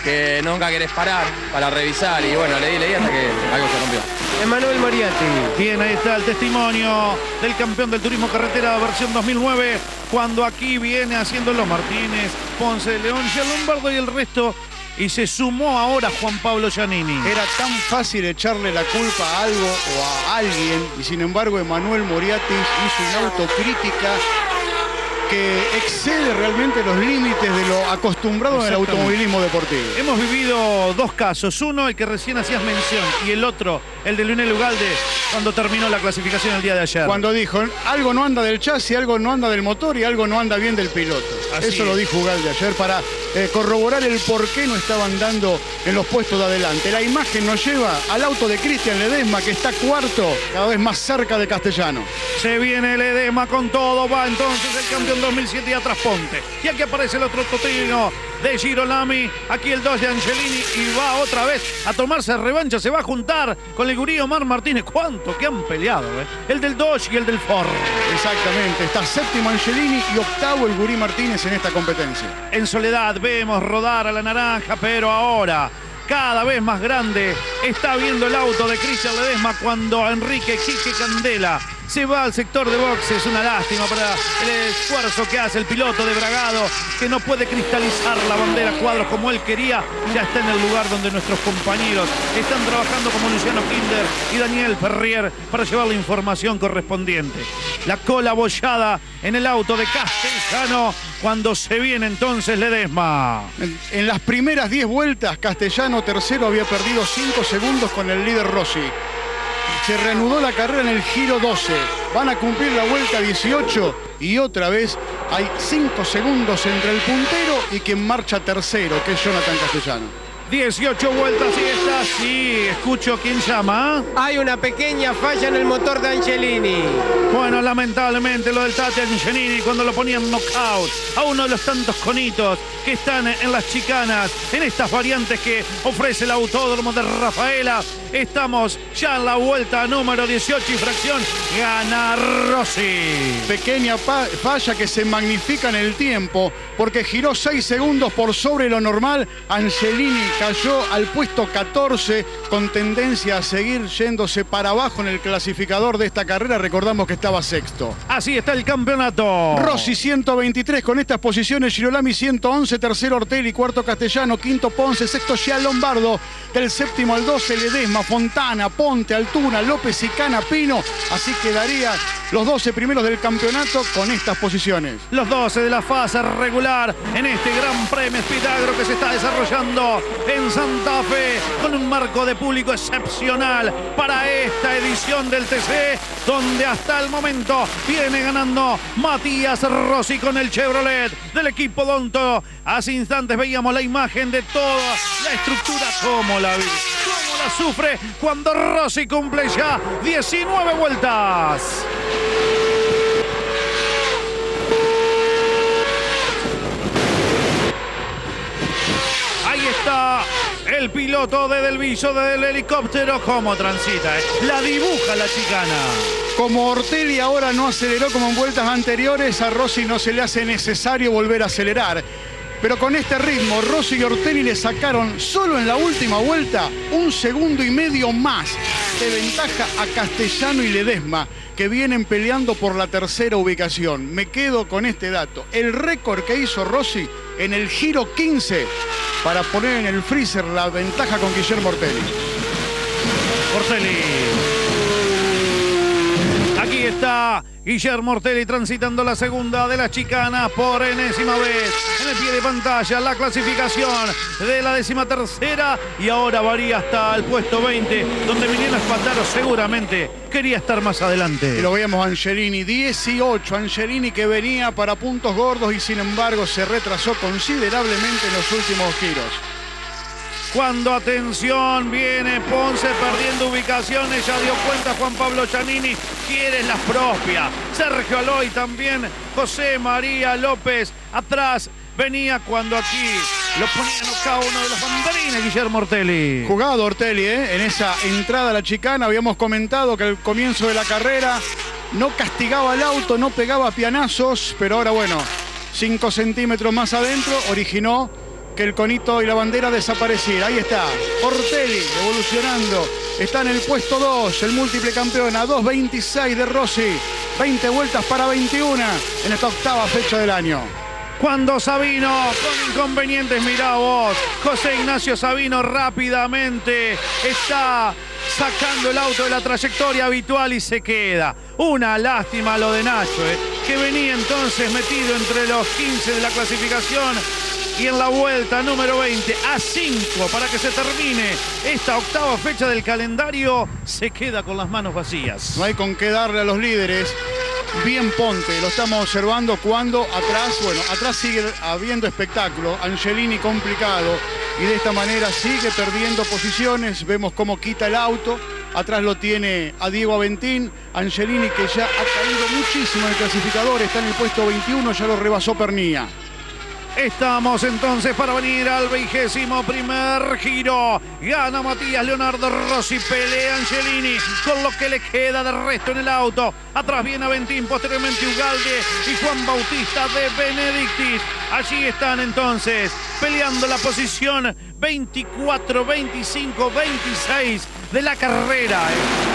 que nunca querés parar para revisar y bueno, le di, le di hasta que algo se rompió. Emanuel Moriati. Bien, ahí está el testimonio del campeón del turismo carretera versión 2009, cuando aquí viene haciéndolo Martínez, Ponce de León, Gian Lombardo y el resto. Y se sumó ahora Juan Pablo Giannini. Era tan fácil echarle la culpa a algo o a alguien, y sin embargo Emanuel Moriatis hizo una autocrítica que excede realmente los límites de lo acostumbrado en el automovilismo deportivo. Hemos vivido dos casos, uno el que recién hacías mención y el otro, el de Leonel Ugalde, cuando terminó la clasificación el día de ayer. Cuando dijo, algo no anda del chasis, algo no anda del motor y algo no anda bien del piloto. Así Eso es. lo dijo Ugalde ayer para eh, corroborar el por qué no estaba andando en los puestos de adelante. La imagen nos lleva al auto de Cristian Ledesma, que está cuarto, cada vez más cerca de Castellano. Se viene el edema con todo, va entonces el campeón 2007 y atrás Ponte. Y aquí aparece el otro totino de Girolami, aquí el 2 de Angelini y va otra vez a tomarse revancha, se va a juntar con el gurí Omar Martínez. ¿Cuánto que han peleado? eh? El del Dodge y el del Ford. Exactamente, está séptimo Angelini y octavo el Gurí Martínez en esta competencia. En soledad vemos rodar a la naranja, pero ahora cada vez más grande está viendo el auto de Cristian Ledesma cuando Enrique Quique Candela se va al sector de boxes. Una lástima para el esfuerzo que hace el piloto de Bragado, que no puede cristalizar la bandera cuadros como él quería. Ya está en el lugar donde nuestros compañeros están trabajando como Luciano Kinder y Daniel Ferrier para llevar la información correspondiente. La cola bollada en el auto de Castellano cuando se viene entonces Ledesma. En, en las primeras 10 vueltas, Castellano tercero había perdido 5 segundos con el líder Rossi. Se reanudó la carrera en el giro 12. Van a cumplir la vuelta 18 y otra vez hay 5 segundos entre el puntero y quien marcha tercero, que es Jonathan Castellano. 18 vueltas y está, sí, escucho quién llama. Hay una pequeña falla en el motor de Angelini. Bueno, lamentablemente lo del Tate Angelini cuando lo ponían knockout a uno de los tantos conitos que están en las chicanas, en estas variantes que ofrece el autódromo de Rafaela. Estamos ya en la vuelta número 18 y fracción. Gana Rossi. Pequeña falla que se magnifica en el tiempo porque giró 6 segundos por sobre lo normal. Angelini cayó al puesto 14 con tendencia a seguir yéndose para abajo en el clasificador de esta carrera. Recordamos que estaba sexto. Así está el campeonato. Rossi 123 con estas posiciones, Girolami 111, tercero Ortelli, cuarto Castellano, quinto Ponce, sexto Gian Lombardo, del séptimo al 12 Ledesma, Fontana, Ponte, Altuna, López y Canapino. Así quedarían los 12 primeros del campeonato con estas posiciones. Los 12 de la fase regular en este Gran Premio Espidagro que se está desarrollando en Santa Fe con un marco de público excepcional para esta edición del TC donde hasta el momento viene ganando Matías Rossi con el Chevrolet del equipo Donto. Hace instantes veíamos la imagen de toda la estructura como la. ¿Cómo la sufre cuando Rossi cumple ya 19 vueltas. Ahí está el piloto de Delviso desde el helicóptero. ¿Cómo transita? eh? La dibuja la chicana. Como Ortelli ahora no aceleró como en vueltas anteriores, a Rossi no se le hace necesario volver a acelerar. Pero con este ritmo, Rossi y Ortelli le sacaron solo en la última vuelta un segundo y medio más de ventaja a Castellano y Ledesma, que vienen peleando por la tercera ubicación. Me quedo con este dato. El récord que hizo Rossi en el giro 15 para poner en el freezer la ventaja con Guillermo Ortelli. Ortelli. Está Guillermo Ortelli transitando la segunda de las chicanas por enésima vez. En el pie de pantalla la clasificación de la décima tercera y ahora varía hasta el puesto 20, donde Emiliano Espataro seguramente quería estar más adelante. Y lo veíamos Angelini, 18, Angelini que venía para puntos gordos y sin embargo se retrasó considerablemente en los últimos giros. Cuando atención viene Ponce perdiendo ubicaciones, ya dio cuenta Juan Pablo Chanini, quiere las propias. Sergio Aloy también, José María López atrás. Venía cuando aquí lo ponían cada uno de los banderines, Guillermo Ortelli. Jugado Ortelli, ¿eh? en esa entrada a la chicana habíamos comentado que al comienzo de la carrera no castigaba el auto, no pegaba pianazos, pero ahora bueno, 5 centímetros más adentro originó que el conito y la bandera desapareciera. Ahí está, Ortelli evolucionando. Está en el puesto 2, el múltiple campeón a 2.26 de Rossi. 20 vueltas para 21 en esta octava fecha del año. Cuando Sabino con inconvenientes, mirá vos, José Ignacio Sabino rápidamente está sacando el auto de la trayectoria habitual y se queda. Una lástima lo de Nacho, eh, que venía entonces metido entre los 15 de la clasificación y en la vuelta número 20 a 5 para que se termine esta octava fecha del calendario se queda con las manos vacías. No hay con qué darle a los líderes. Bien Ponte, lo estamos observando cuando atrás, bueno, atrás sigue habiendo espectáculo. Angelini complicado y de esta manera sigue perdiendo posiciones. Vemos cómo quita el auto. Atrás lo tiene a Diego Aventín. Angelini que ya ha caído muchísimo en el clasificador. Está en el puesto 21, ya lo rebasó Pernía. Estamos entonces para venir al vigésimo primer giro. Gana Matías Leonardo Rossi, pelea Angelini con lo que le queda de resto en el auto. Atrás viene Aventín, posteriormente Ugalde y Juan Bautista de Benedictis. Allí están entonces peleando la posición 24, 25, 26 de la carrera.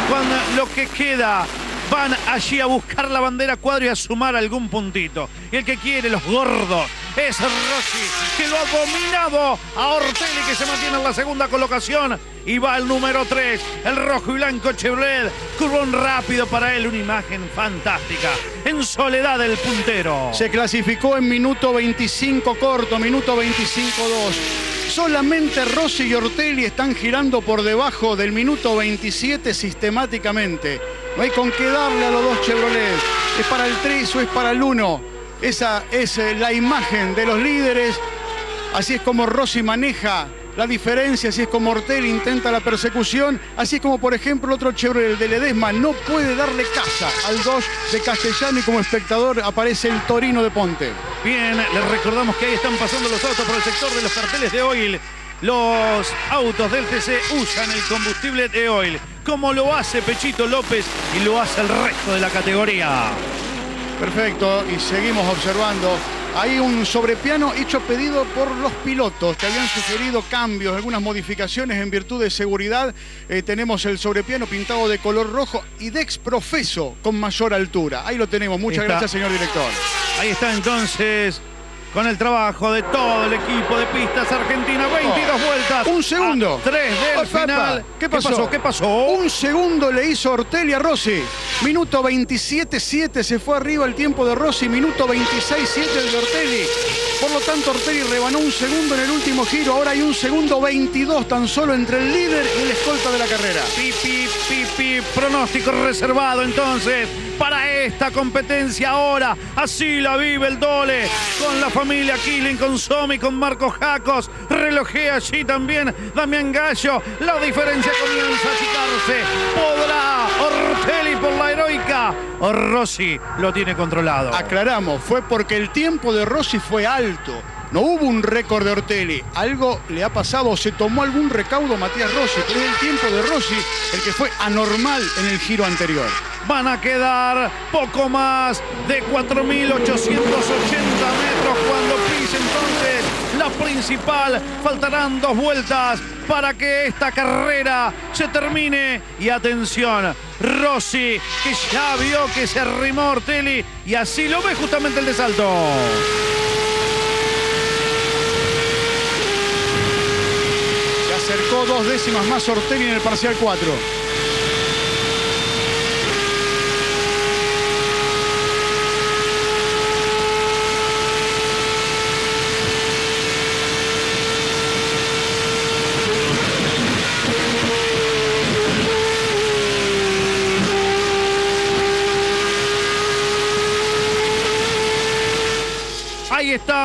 Con lo que queda van allí a buscar la bandera cuadro y a sumar algún puntito. El que quiere, los gordos, es Rossi, que lo ha dominado a Ortelli, que se mantiene en la segunda colocación. Y va al número 3, el rojo y blanco Chevrolet. Curvón rápido para él, una imagen fantástica. En soledad el puntero. Se clasificó en minuto 25 corto, minuto 25-2. Solamente Rossi y Ortelli están girando por debajo del minuto 27 sistemáticamente. No hay con qué darle a los dos Chevrolet. ¿Es para el 3 o es para el 1? Esa es eh, la imagen de los líderes. Así es como Rossi maneja la diferencia, así es como Ortelli intenta la persecución, así es como por ejemplo otro Chevrolet de Ledesma no puede darle casa al 2 de Castellano y como espectador aparece el Torino de Ponte. Bien, les recordamos que ahí están pasando los autos por el sector de los carteles de Oil. Los autos del TC usan el combustible de Oil, como lo hace Pechito López y lo hace el resto de la categoría. Perfecto, y seguimos observando. Hay un sobrepiano hecho pedido por los pilotos que habían sugerido cambios, algunas modificaciones en virtud de seguridad. Eh, tenemos el sobrepiano pintado de color rojo y de exprofeso con mayor altura. Ahí lo tenemos. Muchas Está. gracias, señor director. Ahí está entonces con el trabajo de todo el equipo de pistas Argentina. 22 vueltas. Un segundo. Tres del final. ¿Qué pasó? ¿Qué pasó? Un segundo le hizo Ortelli a Rossi. Minuto 27-7 se fue arriba el tiempo de Rossi. Minuto 26-7 de Ortelli. Por lo tanto, Ortelli rebanó un segundo en el último giro. Ahora hay un segundo 22 tan solo entre el líder y el escolta de la carrera. Pipi, pipi, pronóstico reservado entonces para esta competencia ahora. Así la vive el Dole con la familia Killing, con Somi, con Marcos Jacos. Relojea allí también Damián Gallo. La diferencia comienza a achicarse. ¿Podrá Ortelli por la heroica? O Rossi lo tiene controlado. Aclaramos, fue porque el tiempo de Rossi fue alto. No hubo un récord de Ortelli. Algo le ha pasado, se tomó algún recaudo Matías Rossi. Pero el tiempo de Rossi, el que fue anormal en el giro anterior. Van a quedar poco más de 4.880 metros cuando pise entonces la principal. Faltarán dos vueltas para que esta carrera se termine. Y atención, Rossi, que ya vio que se arrimó Ortelli y así lo ve justamente el de salto. Se acercó dos décimas más Ortelli en el parcial 4.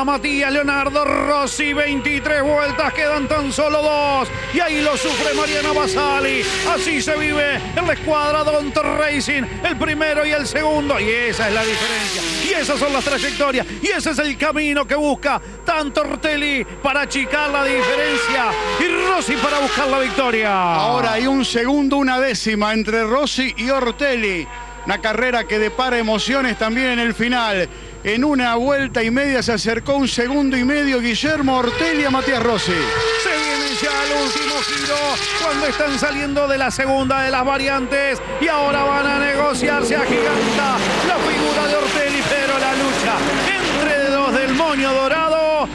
Matías Leonardo Rossi, 23 vueltas, quedan tan solo dos. Y ahí lo sufre Mariana Basali. Así se vive en la escuadra Don Racing, el primero y el segundo. Y esa es la diferencia. Y esas son las trayectorias. Y ese es el camino que busca tanto Ortelli para achicar la diferencia y Rossi para buscar la victoria. Ahora hay un segundo, una décima entre Rossi y Ortelli. Una carrera que depara emociones también en el final. En una vuelta y media se acercó un segundo y medio Guillermo Ortelli a Matías Rossi. Se viene ya el último giro cuando están saliendo de la segunda de las variantes y ahora van a negociar, se agiganta la figura de Ortelli, pero la lucha entre dos del moño dorado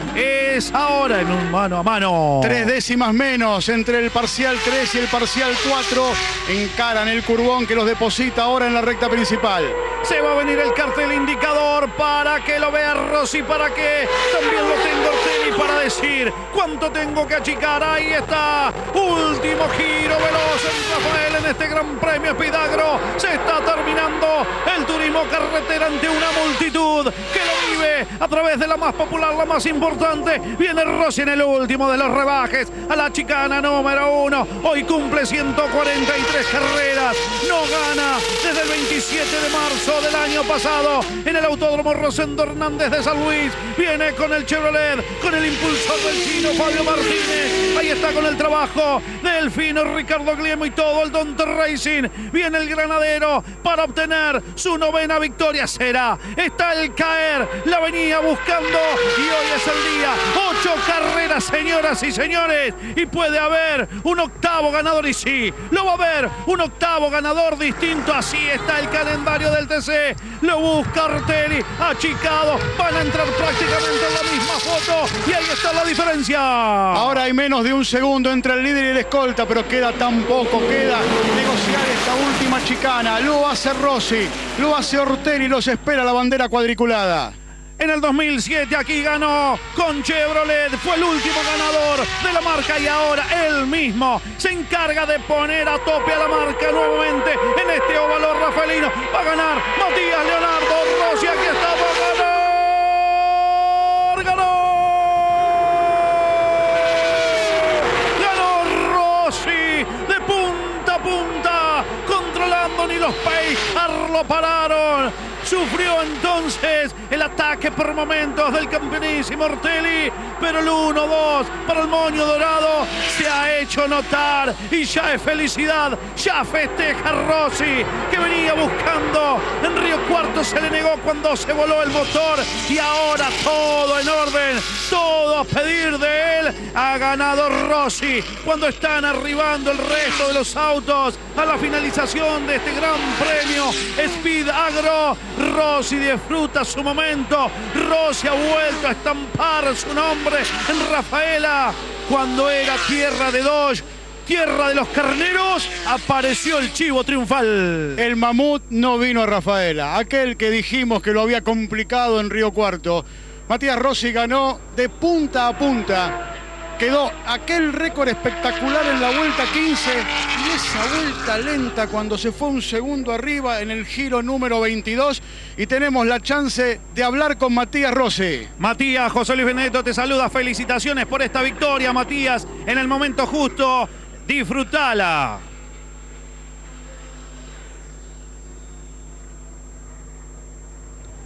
es ahora en un mano a mano. Tres décimas menos entre el parcial 3 y el parcial 4. Encaran el curbón que los deposita ahora en la recta principal. Se va a venir el cartel indicador para que lo vea Rossi, para que también lo tenga Ortelli para decir cuánto tengo que achicar. Ahí está. Último giro veloz en Rafael en este gran premio Espidagro. Se está terminando el turismo carretera ante una multitud que lo vive a través de la más popular, la más importante. Viene Rossi en el último de los rebajes a la chicana número uno. Hoy cumple 143 carreras. No gana desde el 27 de marzo del año pasado en el Autódromo Rosendo Hernández de San Luis. Viene con el Chevrolet, con el impulsor del chino Fabio Martínez. Ahí está con el trabajo del fino Ricardo Gliemo y todo el Don Racing. Viene el granadero para obtener su novena victoria. Será. Está el caer. La venía buscando y hoy es el día. Ocho carreras, señoras y señores. Y puede haber un octavo ganador. Y sí, lo va a haber. Un octavo ganador distinto. Así está el calendario del TC. Lo busca Ortelli. Achicado. Van a entrar prácticamente en la misma foto. Y ahí está la diferencia. Ahora hay menos de un segundo entre el líder y el escolta, pero queda tan poco. Queda negociar esta última chicana. Lo hace Rossi. Lo hace Ortelli. Los espera la bandera cuadriculada. En el 2007 aquí ganó con Chevrolet, fue el último ganador de la marca y ahora él mismo se encarga de poner a tope a la marca nuevamente en este óvalo rafaelino. Va a ganar Matías Leonardo Rossi, aquí está, va a ganar, ganó. Ganó Rossi de punta a punta, controlando ni los Pace lo pararon. Sufrió entonces el ataque por momentos del campeonísimo Ortelli, pero el 1-2 para el moño dorado se ha hecho notar y ya es felicidad, ya festeja Rossi que venía buscando en Río Cuarto se le negó cuando se voló el motor y ahora todo en orden, todo a pedir de él, ha ganado Rossi cuando están arribando el resto de los autos a la finalización de este gran premio Speed Agro. Rossi disfruta su momento. Rossi ha vuelto a estampar su nombre en Rafaela. Cuando era tierra de Dodge, tierra de los carneros, apareció el chivo triunfal. El mamut no vino a Rafaela, aquel que dijimos que lo había complicado en Río Cuarto. Matías Rossi ganó de punta a punta quedó aquel récord espectacular en la vuelta 15 y esa vuelta lenta cuando se fue un segundo arriba en el giro número 22 y tenemos la chance de hablar con Matías Rossi. Matías, José Luis Benedetto te saluda. Felicitaciones por esta victoria, Matías. En el momento justo, disfrutala.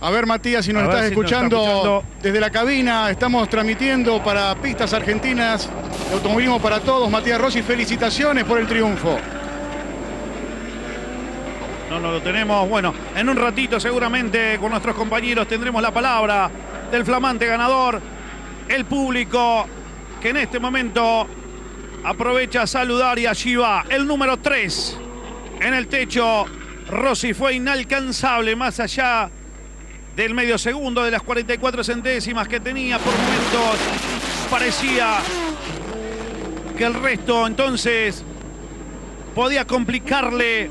A ver, Matías, si nos estás si nos está escuchando, desde la cabina, estamos transmitiendo para Pistas Argentinas, Automovilismo para Todos. Matías Rossi, felicitaciones por el triunfo. No, no lo tenemos. Bueno, en un ratito seguramente con nuestros compañeros tendremos la palabra del flamante ganador, el público que en este momento aprovecha a saludar y allí va el número 3 en el techo. Rossi fue inalcanzable más allá del medio segundo de las 44 centésimas que tenía por momentos parecía que el resto entonces podía complicarle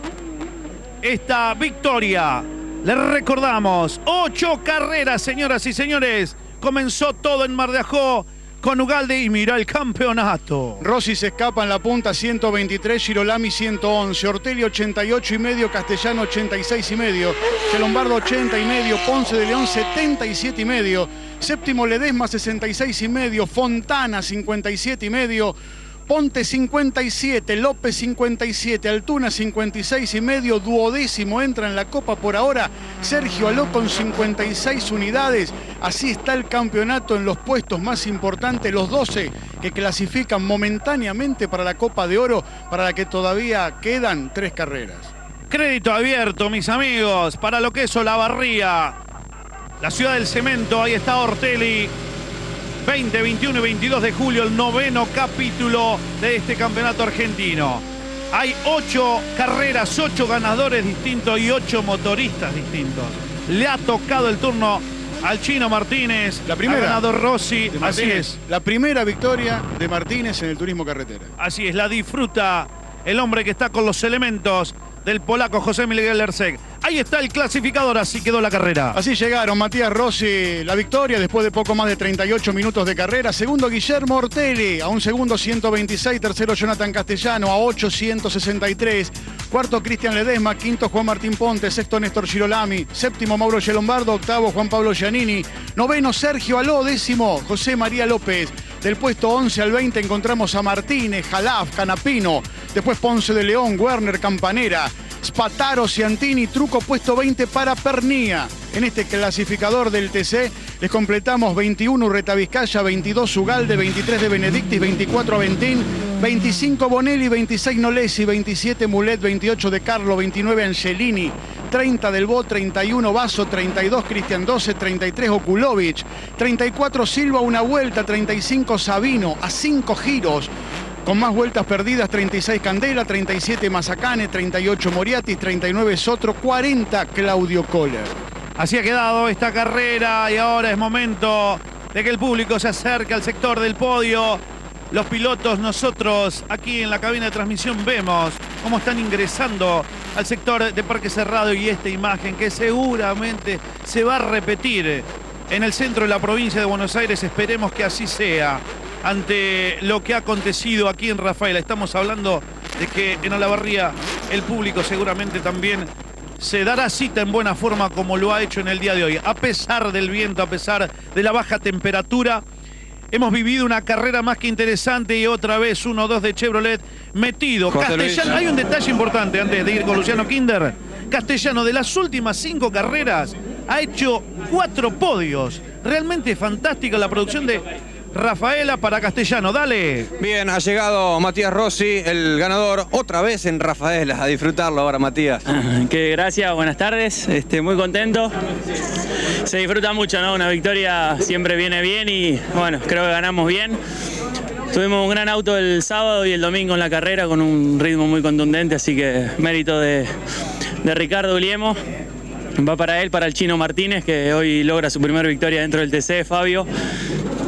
esta victoria. Les recordamos, ocho carreras, señoras y señores. Comenzó todo en Mar de Ajó con Ugalde y mira el campeonato. Rossi se escapa en la punta 123, Girolami 111, Ortelli 88 y medio, Castellano 86 y medio, Lombardo 80 y medio, Ponce de León 77 y medio, séptimo Ledesma 66 y medio, Fontana 57 y medio, Ponte 57, López 57, Altuna 56 y medio, duodécimo entra en la Copa por ahora, Sergio Aló con 56 unidades, así está el campeonato en los puestos más importantes, los 12 que clasifican momentáneamente para la Copa de Oro, para la que todavía quedan tres carreras. Crédito abierto, mis amigos, para lo que es Olavarría. La ciudad del cemento, ahí está Ortelli. 20, 21 y 22 de julio, el noveno capítulo de este campeonato argentino. Hay ocho carreras, ocho ganadores distintos y ocho motoristas distintos. Le ha tocado el turno al Chino Martínez. La primera. Ha ganado Rossi. Así es. La primera victoria de Martínez en el turismo carretera. Así es, la disfruta el hombre que está con los elementos del polaco José Miguel Lerceg. Ahí está el clasificador, así quedó la carrera. Así llegaron Matías Rossi, la victoria después de poco más de 38 minutos de carrera. Segundo Guillermo Ortelli, a un segundo 126. Tercero Jonathan Castellano, a 8 163. Cuarto Cristian Ledesma. Quinto Juan Martín Ponte. Sexto Néstor Girolami. Séptimo Mauro Gelombardo. Octavo Juan Pablo Giannini. Noveno Sergio Aló. Décimo José María López. Del puesto 11 al 20 encontramos a Martínez, Jalaf, Canapino. Después Ponce de León, Werner, Campanera. Spataro, Ciantini, truco puesto 20 para Pernía. En este clasificador del TC les completamos 21 Urreta Vizcaya, 22 Ugalde, 23 de Benedictis, 24 Aventín, 25 Bonelli, 26 Nolesi, 27 Mulet, 28 de Carlo, 29 Angelini, 30 del Bo, 31 Vaso, 32 Cristian 12, 33 Okulovic, 34 Silva, una vuelta, 35 Sabino, a 5 giros. Con más vueltas perdidas, 36 Candela, 37 Mazacane, 38 Moriatis, 39 Sotro, 40 Claudio Kohler. Así ha quedado esta carrera y ahora es momento de que el público se acerque al sector del podio. Los pilotos, nosotros aquí en la cabina de transmisión vemos cómo están ingresando al sector de Parque Cerrado y esta imagen que seguramente se va a repetir en el centro de la provincia de Buenos Aires. Esperemos que así sea ante lo que ha acontecido aquí en Rafaela. Estamos hablando de que en Olavarría el público seguramente también se dará cita en buena forma como lo ha hecho en el día de hoy. A pesar del viento, a pesar de la baja temperatura, hemos vivido una carrera más que interesante y otra vez 1-2 de Chevrolet metido. Castellano, hay un detalle importante antes de ir con Luciano Kinder. Castellano, de las últimas cinco carreras, ha hecho cuatro podios. Realmente fantástica la producción de Rafaela para Castellano. Dale. Bien, ha llegado Matías Rossi, el ganador, otra vez en Rafaela. A disfrutarlo ahora, Matías. Que gracias, buenas tardes, este, muy contento. Se disfruta mucho, ¿no? Una victoria siempre viene bien y bueno, creo que ganamos bien. Tuvimos un gran auto el sábado y el domingo en la carrera con un ritmo muy contundente, así que mérito de, de Ricardo Uliemo. Va para él, para el chino Martínez, que hoy logra su primera victoria dentro del TC, Fabio.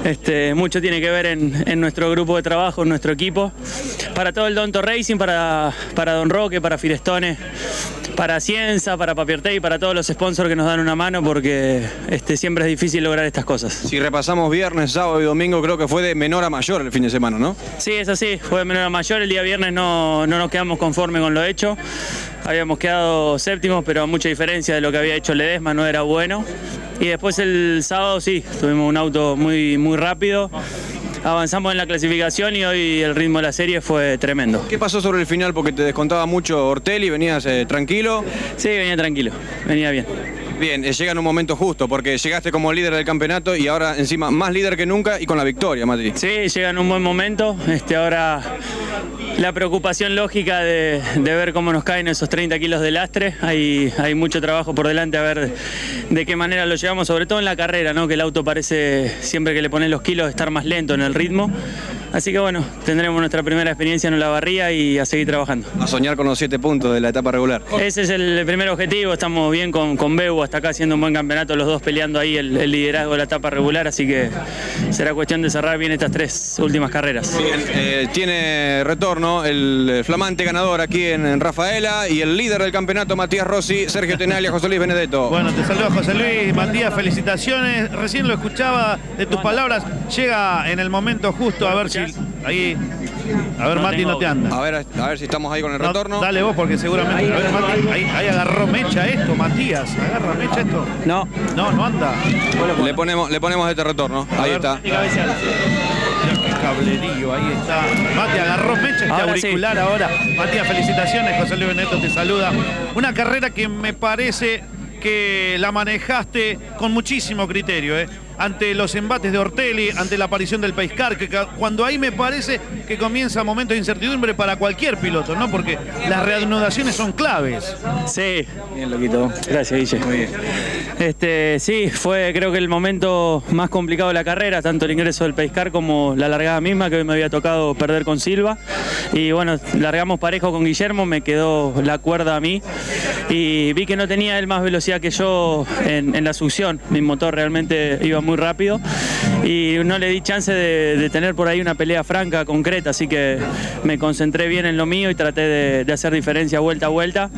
Este, mucho tiene que ver en, nuestro grupo de trabajo, en nuestro equipo. para todo el Donto Racing, para, para Don Roque, para Firestone, para Cienza, para Papiertei, para todos los sponsors que nos dan una mano porque este, siempre es difícil lograr estas cosas. Si repasamos viernes, sábado y domingo, creo que fue de menor a mayor el fin de semana, ¿no? Sí, es así, fue de menor a mayor. El día viernes no, no nos quedamos conformes con lo hecho. Habíamos quedado séptimos, pero a mucha diferencia de lo que había hecho Ledesma, no era bueno. Y después el sábado sí, tuvimos un auto muy, muy rápido. Avanzamos en la clasificación y hoy el ritmo de la serie fue tremendo. ¿Qué pasó sobre el final? Porque te descontaba mucho Ortelli, venías eh, tranquilo. Sí, venía tranquilo, venía bien. Bien, eh, llega en un momento justo, porque llegaste como líder del campeonato y ahora encima más líder que nunca y con la victoria, Mati. Sí, llega en un buen momento. Este, ahora la preocupación lógica de, de ver cómo nos caen esos 30 kilos de lastre. Hay, hay mucho trabajo por delante a ver de qué manera lo llevamos, sobre todo en la carrera, ¿no? que el auto parece siempre que le pones los kilos estar más lento en el ritmo. Así que bueno, tendremos nuestra primera experiencia en la barría y a seguir trabajando. A soñar con los siete puntos de la etapa regular. Ese es el primer objetivo, estamos bien con, con Beu hasta acá haciendo un buen campeonato, los dos peleando ahí el, el liderazgo de la etapa regular, así que será cuestión de cerrar bien estas tres últimas carreras. Bien, eh, tiene retorno el flamante ganador aquí en, Rafaela y el líder del campeonato, Matías Rossi, Sergio Tenaglia, José Luis Benedetto. Bueno, te saludo José Luis, Matías, felicitaciones. Recién lo escuchaba de tus palabras. Llega en el momento justo a ver si ahí. A ver, No Mati, no te anda. A ver, a ver si estamos ahí con el No, retorno. dale vos, porque seguramente. A ver, Mati, ahí, ahí agarró mecha esto, Matías. Agarra mecha esto. No. No, no anda. Le ponemos, le ponemos este retorno. Ahí está. Ahí está. Mati agarró mecha este Ahora sí. auricular ahora. Matías, felicitaciones. José Luis Beneto te saluda. Una carrera que me parece que la manejaste con muchísimo criterio, ¿eh? Ante los embates de Ortelli, ante la aparición del Paiscar, que cuando ahí me parece que comienza momento de incertidumbre para cualquier piloto, ¿no? Porque las reanudaciones son claves. Sí, bien loquito. Gracias, Guille. Muy bien. Este, sí, fue creo que el momento más complicado de la carrera, tanto el ingreso del Pescar como la largada misma, que hoy me había tocado perder con Silva. Y bueno, largamos parejo con Guillermo, me quedó la cuerda a mí. Y vi que no tenía él más velocidad que yo en, en la succión. Mi motor realmente iba muy rápido. Y no le di chance de, de tener por ahí una pelea franca, concreta. Así que me concentré bien en lo mío y traté de, de hacer diferencia vuelta a vuelta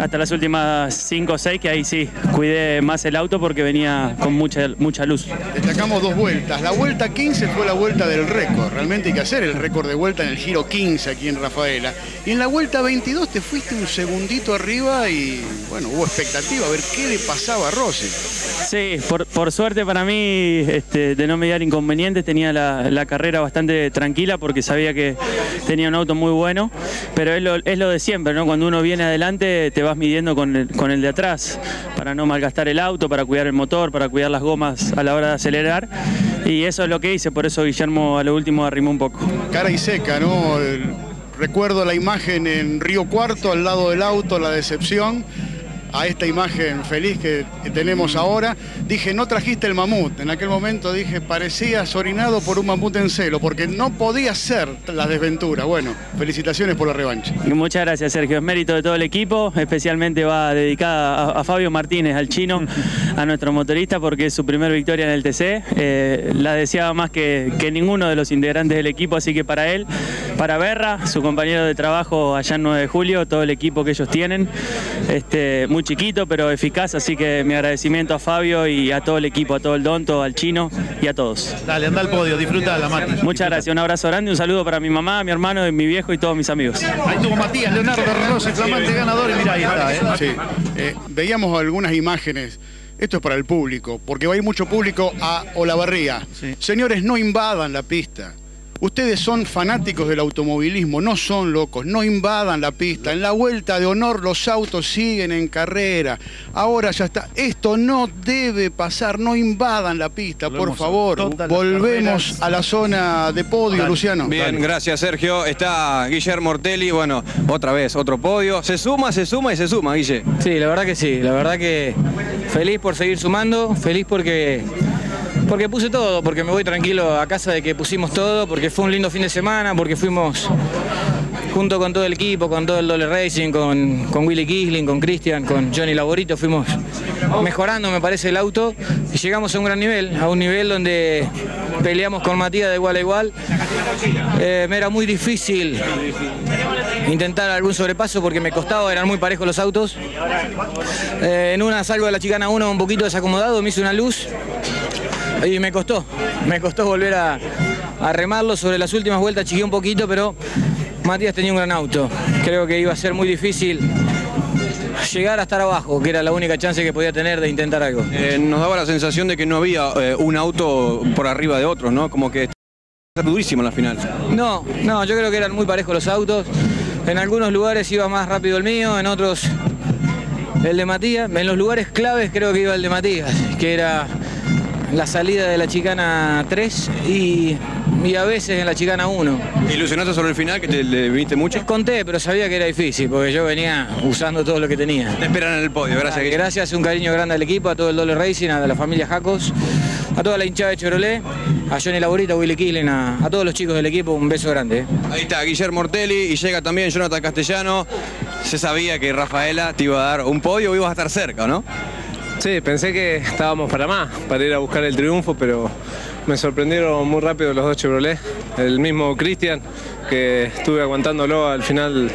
hasta las últimas 5 o 6 que ahí sí, cuidé más el auto porque venía con mucha, mucha luz. Destacamos dos vueltas. La vuelta 15 fue la vuelta del récord. Realmente hay que hacer el récord de vuelta en el giro 15 aquí en Rafaela. Y en la vuelta 22 te fuiste un segundito arriba y bueno, hubo expectativa a ver qué le pasaba a Rossi. Sí, por, por suerte para mí, este, de no mediar inconvenientes, tenía la, carrera bastante tranquila porque sabía que tenía un auto muy bueno, pero es lo, de siempre, ¿no? Cuando uno viene adelante te vas midiendo con el, con el de atrás para no malgastar el auto, para cuidar el motor, para cuidar las gomas a la hora de acelerar y eso es lo que hice, por eso Guillermo a lo último arrimó un poco. Cara y seca, ¿no? Recuerdo la imagen en Río Cuarto, al lado del auto, la decepción. A esta imagen feliz que tenemos ahora, dije, no trajiste el mamut. En aquel momento dije, parecías orinado por un mamut en celo, porque no podía ser la desventura. Bueno, felicitaciones por la revancha. Muchas gracias, Sergio. Es mérito de todo el equipo. Especialmente va dedicada a, a Fabio Martínez, al chino, a nuestro motorista, porque es su primera victoria en el TC. Eh, la deseaba más que, que ninguno de los integrantes del equipo, así que para él, para Berra, su compañero de trabajo allá en 9 de julio, todo el equipo que ellos tienen, este, muy chiquito pero eficaz, así que mi agradecimiento a Fabio y a todo el equipo, a todo el Donto, al chino y a todos. Dale, anda al podio, disfrutala, Mati. Muchas gracias, un abrazo grande, un saludo para mi mamá, mi hermano, mi viejo y todos mis amigos. Ahí tuvo Matías Leonardo Rossi, flamante ganador, y mira ahí está, ¿eh? Sí. Eh, veíamos algunas imágenes. Esto es para el público, porque va a ir mucho público a Olavarría. Señores, no invadan la pista. Ustedes son fanáticos del automovilismo, no son locos, no invadan la pista. En la vuelta de honor los autos siguen en carrera. Ahora ya está. Esto no debe pasar, no invadan la pista, por Volvemos favor. Volvemos a la zona de podio, Luciano. Bien, gracias Sergio. Está Guillermo Ortelli. Bueno, otra vez, otro podio. Se suma, se suma y se suma, Guille. Sí, la verdad que sí, la verdad que feliz por seguir sumando, feliz porque, porque puse todo, porque me voy tranquilo a casa de que pusimos todo, porque fue un lindo fin de semana, porque fuimos junto con todo el equipo, con todo el Dole Racing, con, con Willy Kisling, con Cristian, con Johnny Laborito, fuimos mejorando, me parece, el auto y llegamos a un gran nivel, a un nivel donde peleamos con Matías de igual a igual. Eh, era muy difícil intentar algún sobrepaso porque me costaba, eran muy parejos los autos. Eh, en una salgo de la chicana 1 un poquito desacomodado, me hice una luz y me costó, me costó volver a, a remarlo. Sobre las últimas vueltas chiqué un poquito, pero Matías tenía un gran auto. Creo que iba a ser muy difícil llegar a estar abajo, que era la única chance que podía tener de intentar algo. Eh, nos daba la sensación de que no había eh, un auto por arriba de otros, ¿no? Como que ser durísimo en la final. No, no, yo creo que eran muy parejos los autos. En algunos lugares iba más rápido el mío, en otros el de Matías. En los lugares claves creo que iba el de Matías, que era la salida de la chicana 3 y, y a veces en la chicana 1. ¿Te ilusionaste sobre el final que te le viniste mucho? Conté, pero sabía que era difícil porque yo venía usando todo lo que tenía. Te esperan en el podio, gracias. Guille. Gracias, un cariño grande al equipo, a todo el Dole Racing, a la familia Jacos, a toda la hinchada de Chevrolet, a Johnny Laborita, a Willy Killen, a, a todos los chicos del equipo, un beso grande. eh. Ahí está Guillermo Ortelli y llega también Jonathan Castellano. Se sabía que Rafaela te iba a dar un podio o ibas a estar cerca, ¿no? Sí, pensé que estábamos para más, para ir a buscar el triunfo, pero me sorprendieron muy rápido los dos Chevrolet. El mismo Cristian, que estuve aguantándolo al final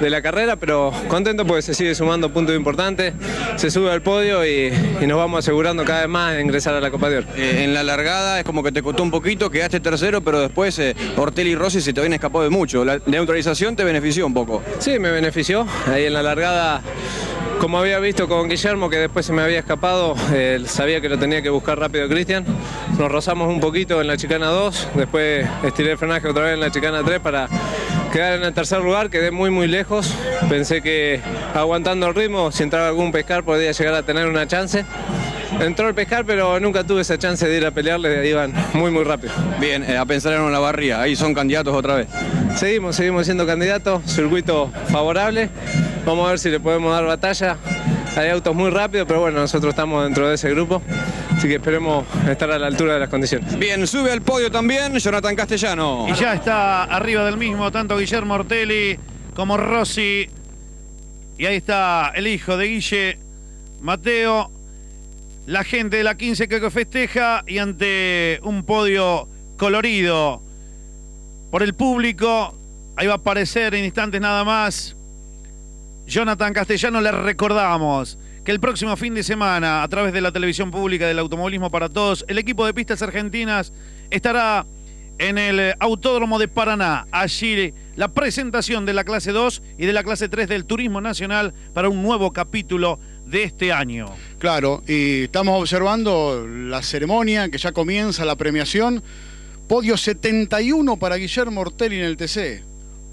de la carrera, pero contento porque se sigue sumando puntos importantes, se sube al podio y, y nos vamos asegurando cada vez más de ingresar a la Copa de Oro. Eh, en la largada es como que te costó un poquito, quedaste tercero, pero después eh, Ortelli y Rossi se te habían escapado de mucho. La neutralización te benefició un poco. Sí, me benefició. Ahí en la largada, como había visto con Guillermo, que después se me había escapado, eh, sabía que lo tenía que buscar rápido Cristian. Nos rozamos un poquito en la chicana 2, después estiré el frenaje otra vez en la chicana 3 para quedar en el tercer lugar, quedé muy muy lejos. Pensé que aguantando el ritmo, si entraba algún pescar podía llegar a tener una chance. Entró el pescar, pero nunca tuve esa chance de ir a pelearle, iban muy muy rápido. Bien, eh, a pensar en la barría, ahí son candidatos otra vez. Seguimos, seguimos siendo candidatos, circuito favorable. Vamos a ver si le podemos dar batalla. Hay autos muy rápidos, pero bueno, nosotros estamos dentro de ese grupo, así que esperemos estar a la altura de las condiciones. Bien, sube al podio también Jonathan Castellano. Y ya está arriba del mismo tanto Guillermo Ortelli como Rossi. Y ahí está el hijo de Guille, Mateo. La gente de la 15 que festeja y ante un podio colorido por el público. Ahí va a aparecer en instantes nada más. Jonathan Castellano, le recordamos que el próximo fin de semana, a través de la televisión pública del automovilismo para todos, el equipo de pistas argentinas estará en el Autódromo de Paraná. Allí la presentación de la clase 2 y de la clase 3 del Turismo Nacional para un nuevo capítulo de este año. Claro, y estamos observando la ceremonia que ya comienza la premiación. Podio 71 para Guillermo Ortelli en el TC.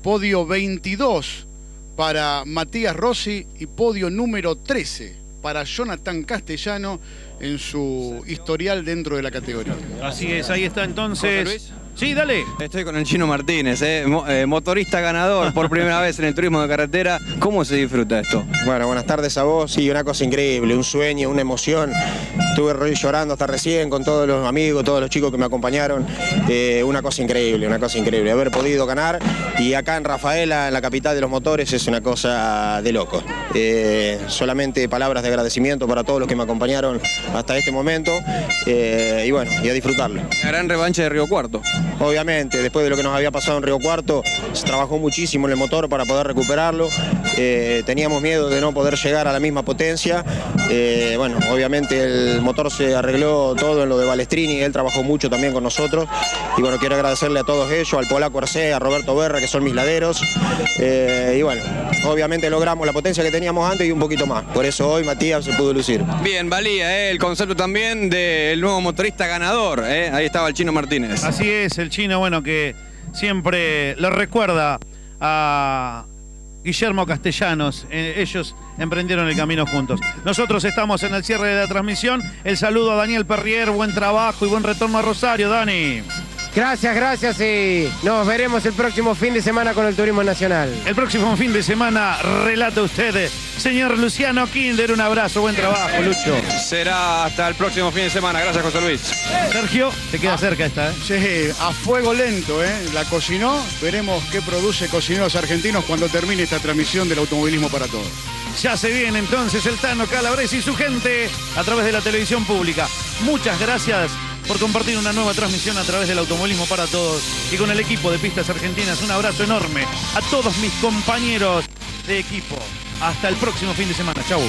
Podio 22 para Matías Rossi y podio número 13 para Jonathan Castellano en su historial dentro de la categoría. Así es, ahí está entonces. Sí, dale. Estoy con el Chino Martínez, eh, mo- eh, motorista ganador por primera vez en el turismo de carretera. ¿Cómo se disfruta esto? Bueno, buenas tardes a vos. Sí, una cosa increíble, un sueño, una emoción. Estuve llorando hasta recién con todos los amigos, todos los chicos que me acompañaron. Eh, una cosa increíble, una cosa increíble. Haber podido ganar y acá en Rafaela, en la capital de los motores, es una cosa de loco. Eh, solamente palabras de agradecimiento para todos los que me acompañaron hasta este momento. Eh, y bueno, y a disfrutarlo. La gran revancha de Río Cuarto. Obviamente, después de lo que nos había pasado en Río Cuarto, se trabajó muchísimo en el motor para poder recuperarlo. Eh, teníamos miedo de no poder llegar a la misma potencia. Eh, bueno, obviamente el motor se arregló todo en lo de Balestrini, él trabajó mucho también con nosotros. Y bueno, quiero agradecerle a todos ellos, al Polaco Arce, a Roberto Berra, que son mis laderos. Eh, y bueno, obviamente logramos la potencia que teníamos antes y un poquito más. Por eso hoy Matías se pudo lucir. Bien, valía eh, el concepto también del nuevo motorista ganador. eh. Ahí estaba el Chino Martínez. Así es, el chino, bueno, que siempre lo recuerda a Guillermo Castellanos. Eh, ellos emprendieron el camino juntos. Nosotros estamos en el cierre de la transmisión. El saludo a Daniel Perrier, buen trabajo y buen retorno a Rosario, Dani. Gracias, gracias y nos veremos el próximo fin de semana con el Turismo Nacional. El próximo fin de semana relata usted, señor Luciano Kinder. Un abrazo, buen trabajo, Lucho. Será hasta el próximo fin de semana. Gracias, José Luis. Sergio, te queda cerca esta, ¿eh? Sí, a fuego lento, ¿eh? La cocinó. Veremos qué produce Cocineros Argentinos cuando termine esta transmisión del automovilismo para todos. Ya se viene entonces el Tano Calabrese y su gente a través de la televisión pública. Muchas gracias por compartir una nueva transmisión a través del automovilismo para todos y con el equipo de Pistas Argentinas. Un abrazo enorme a todos mis compañeros de equipo. Hasta el próximo fin de semana. Chau.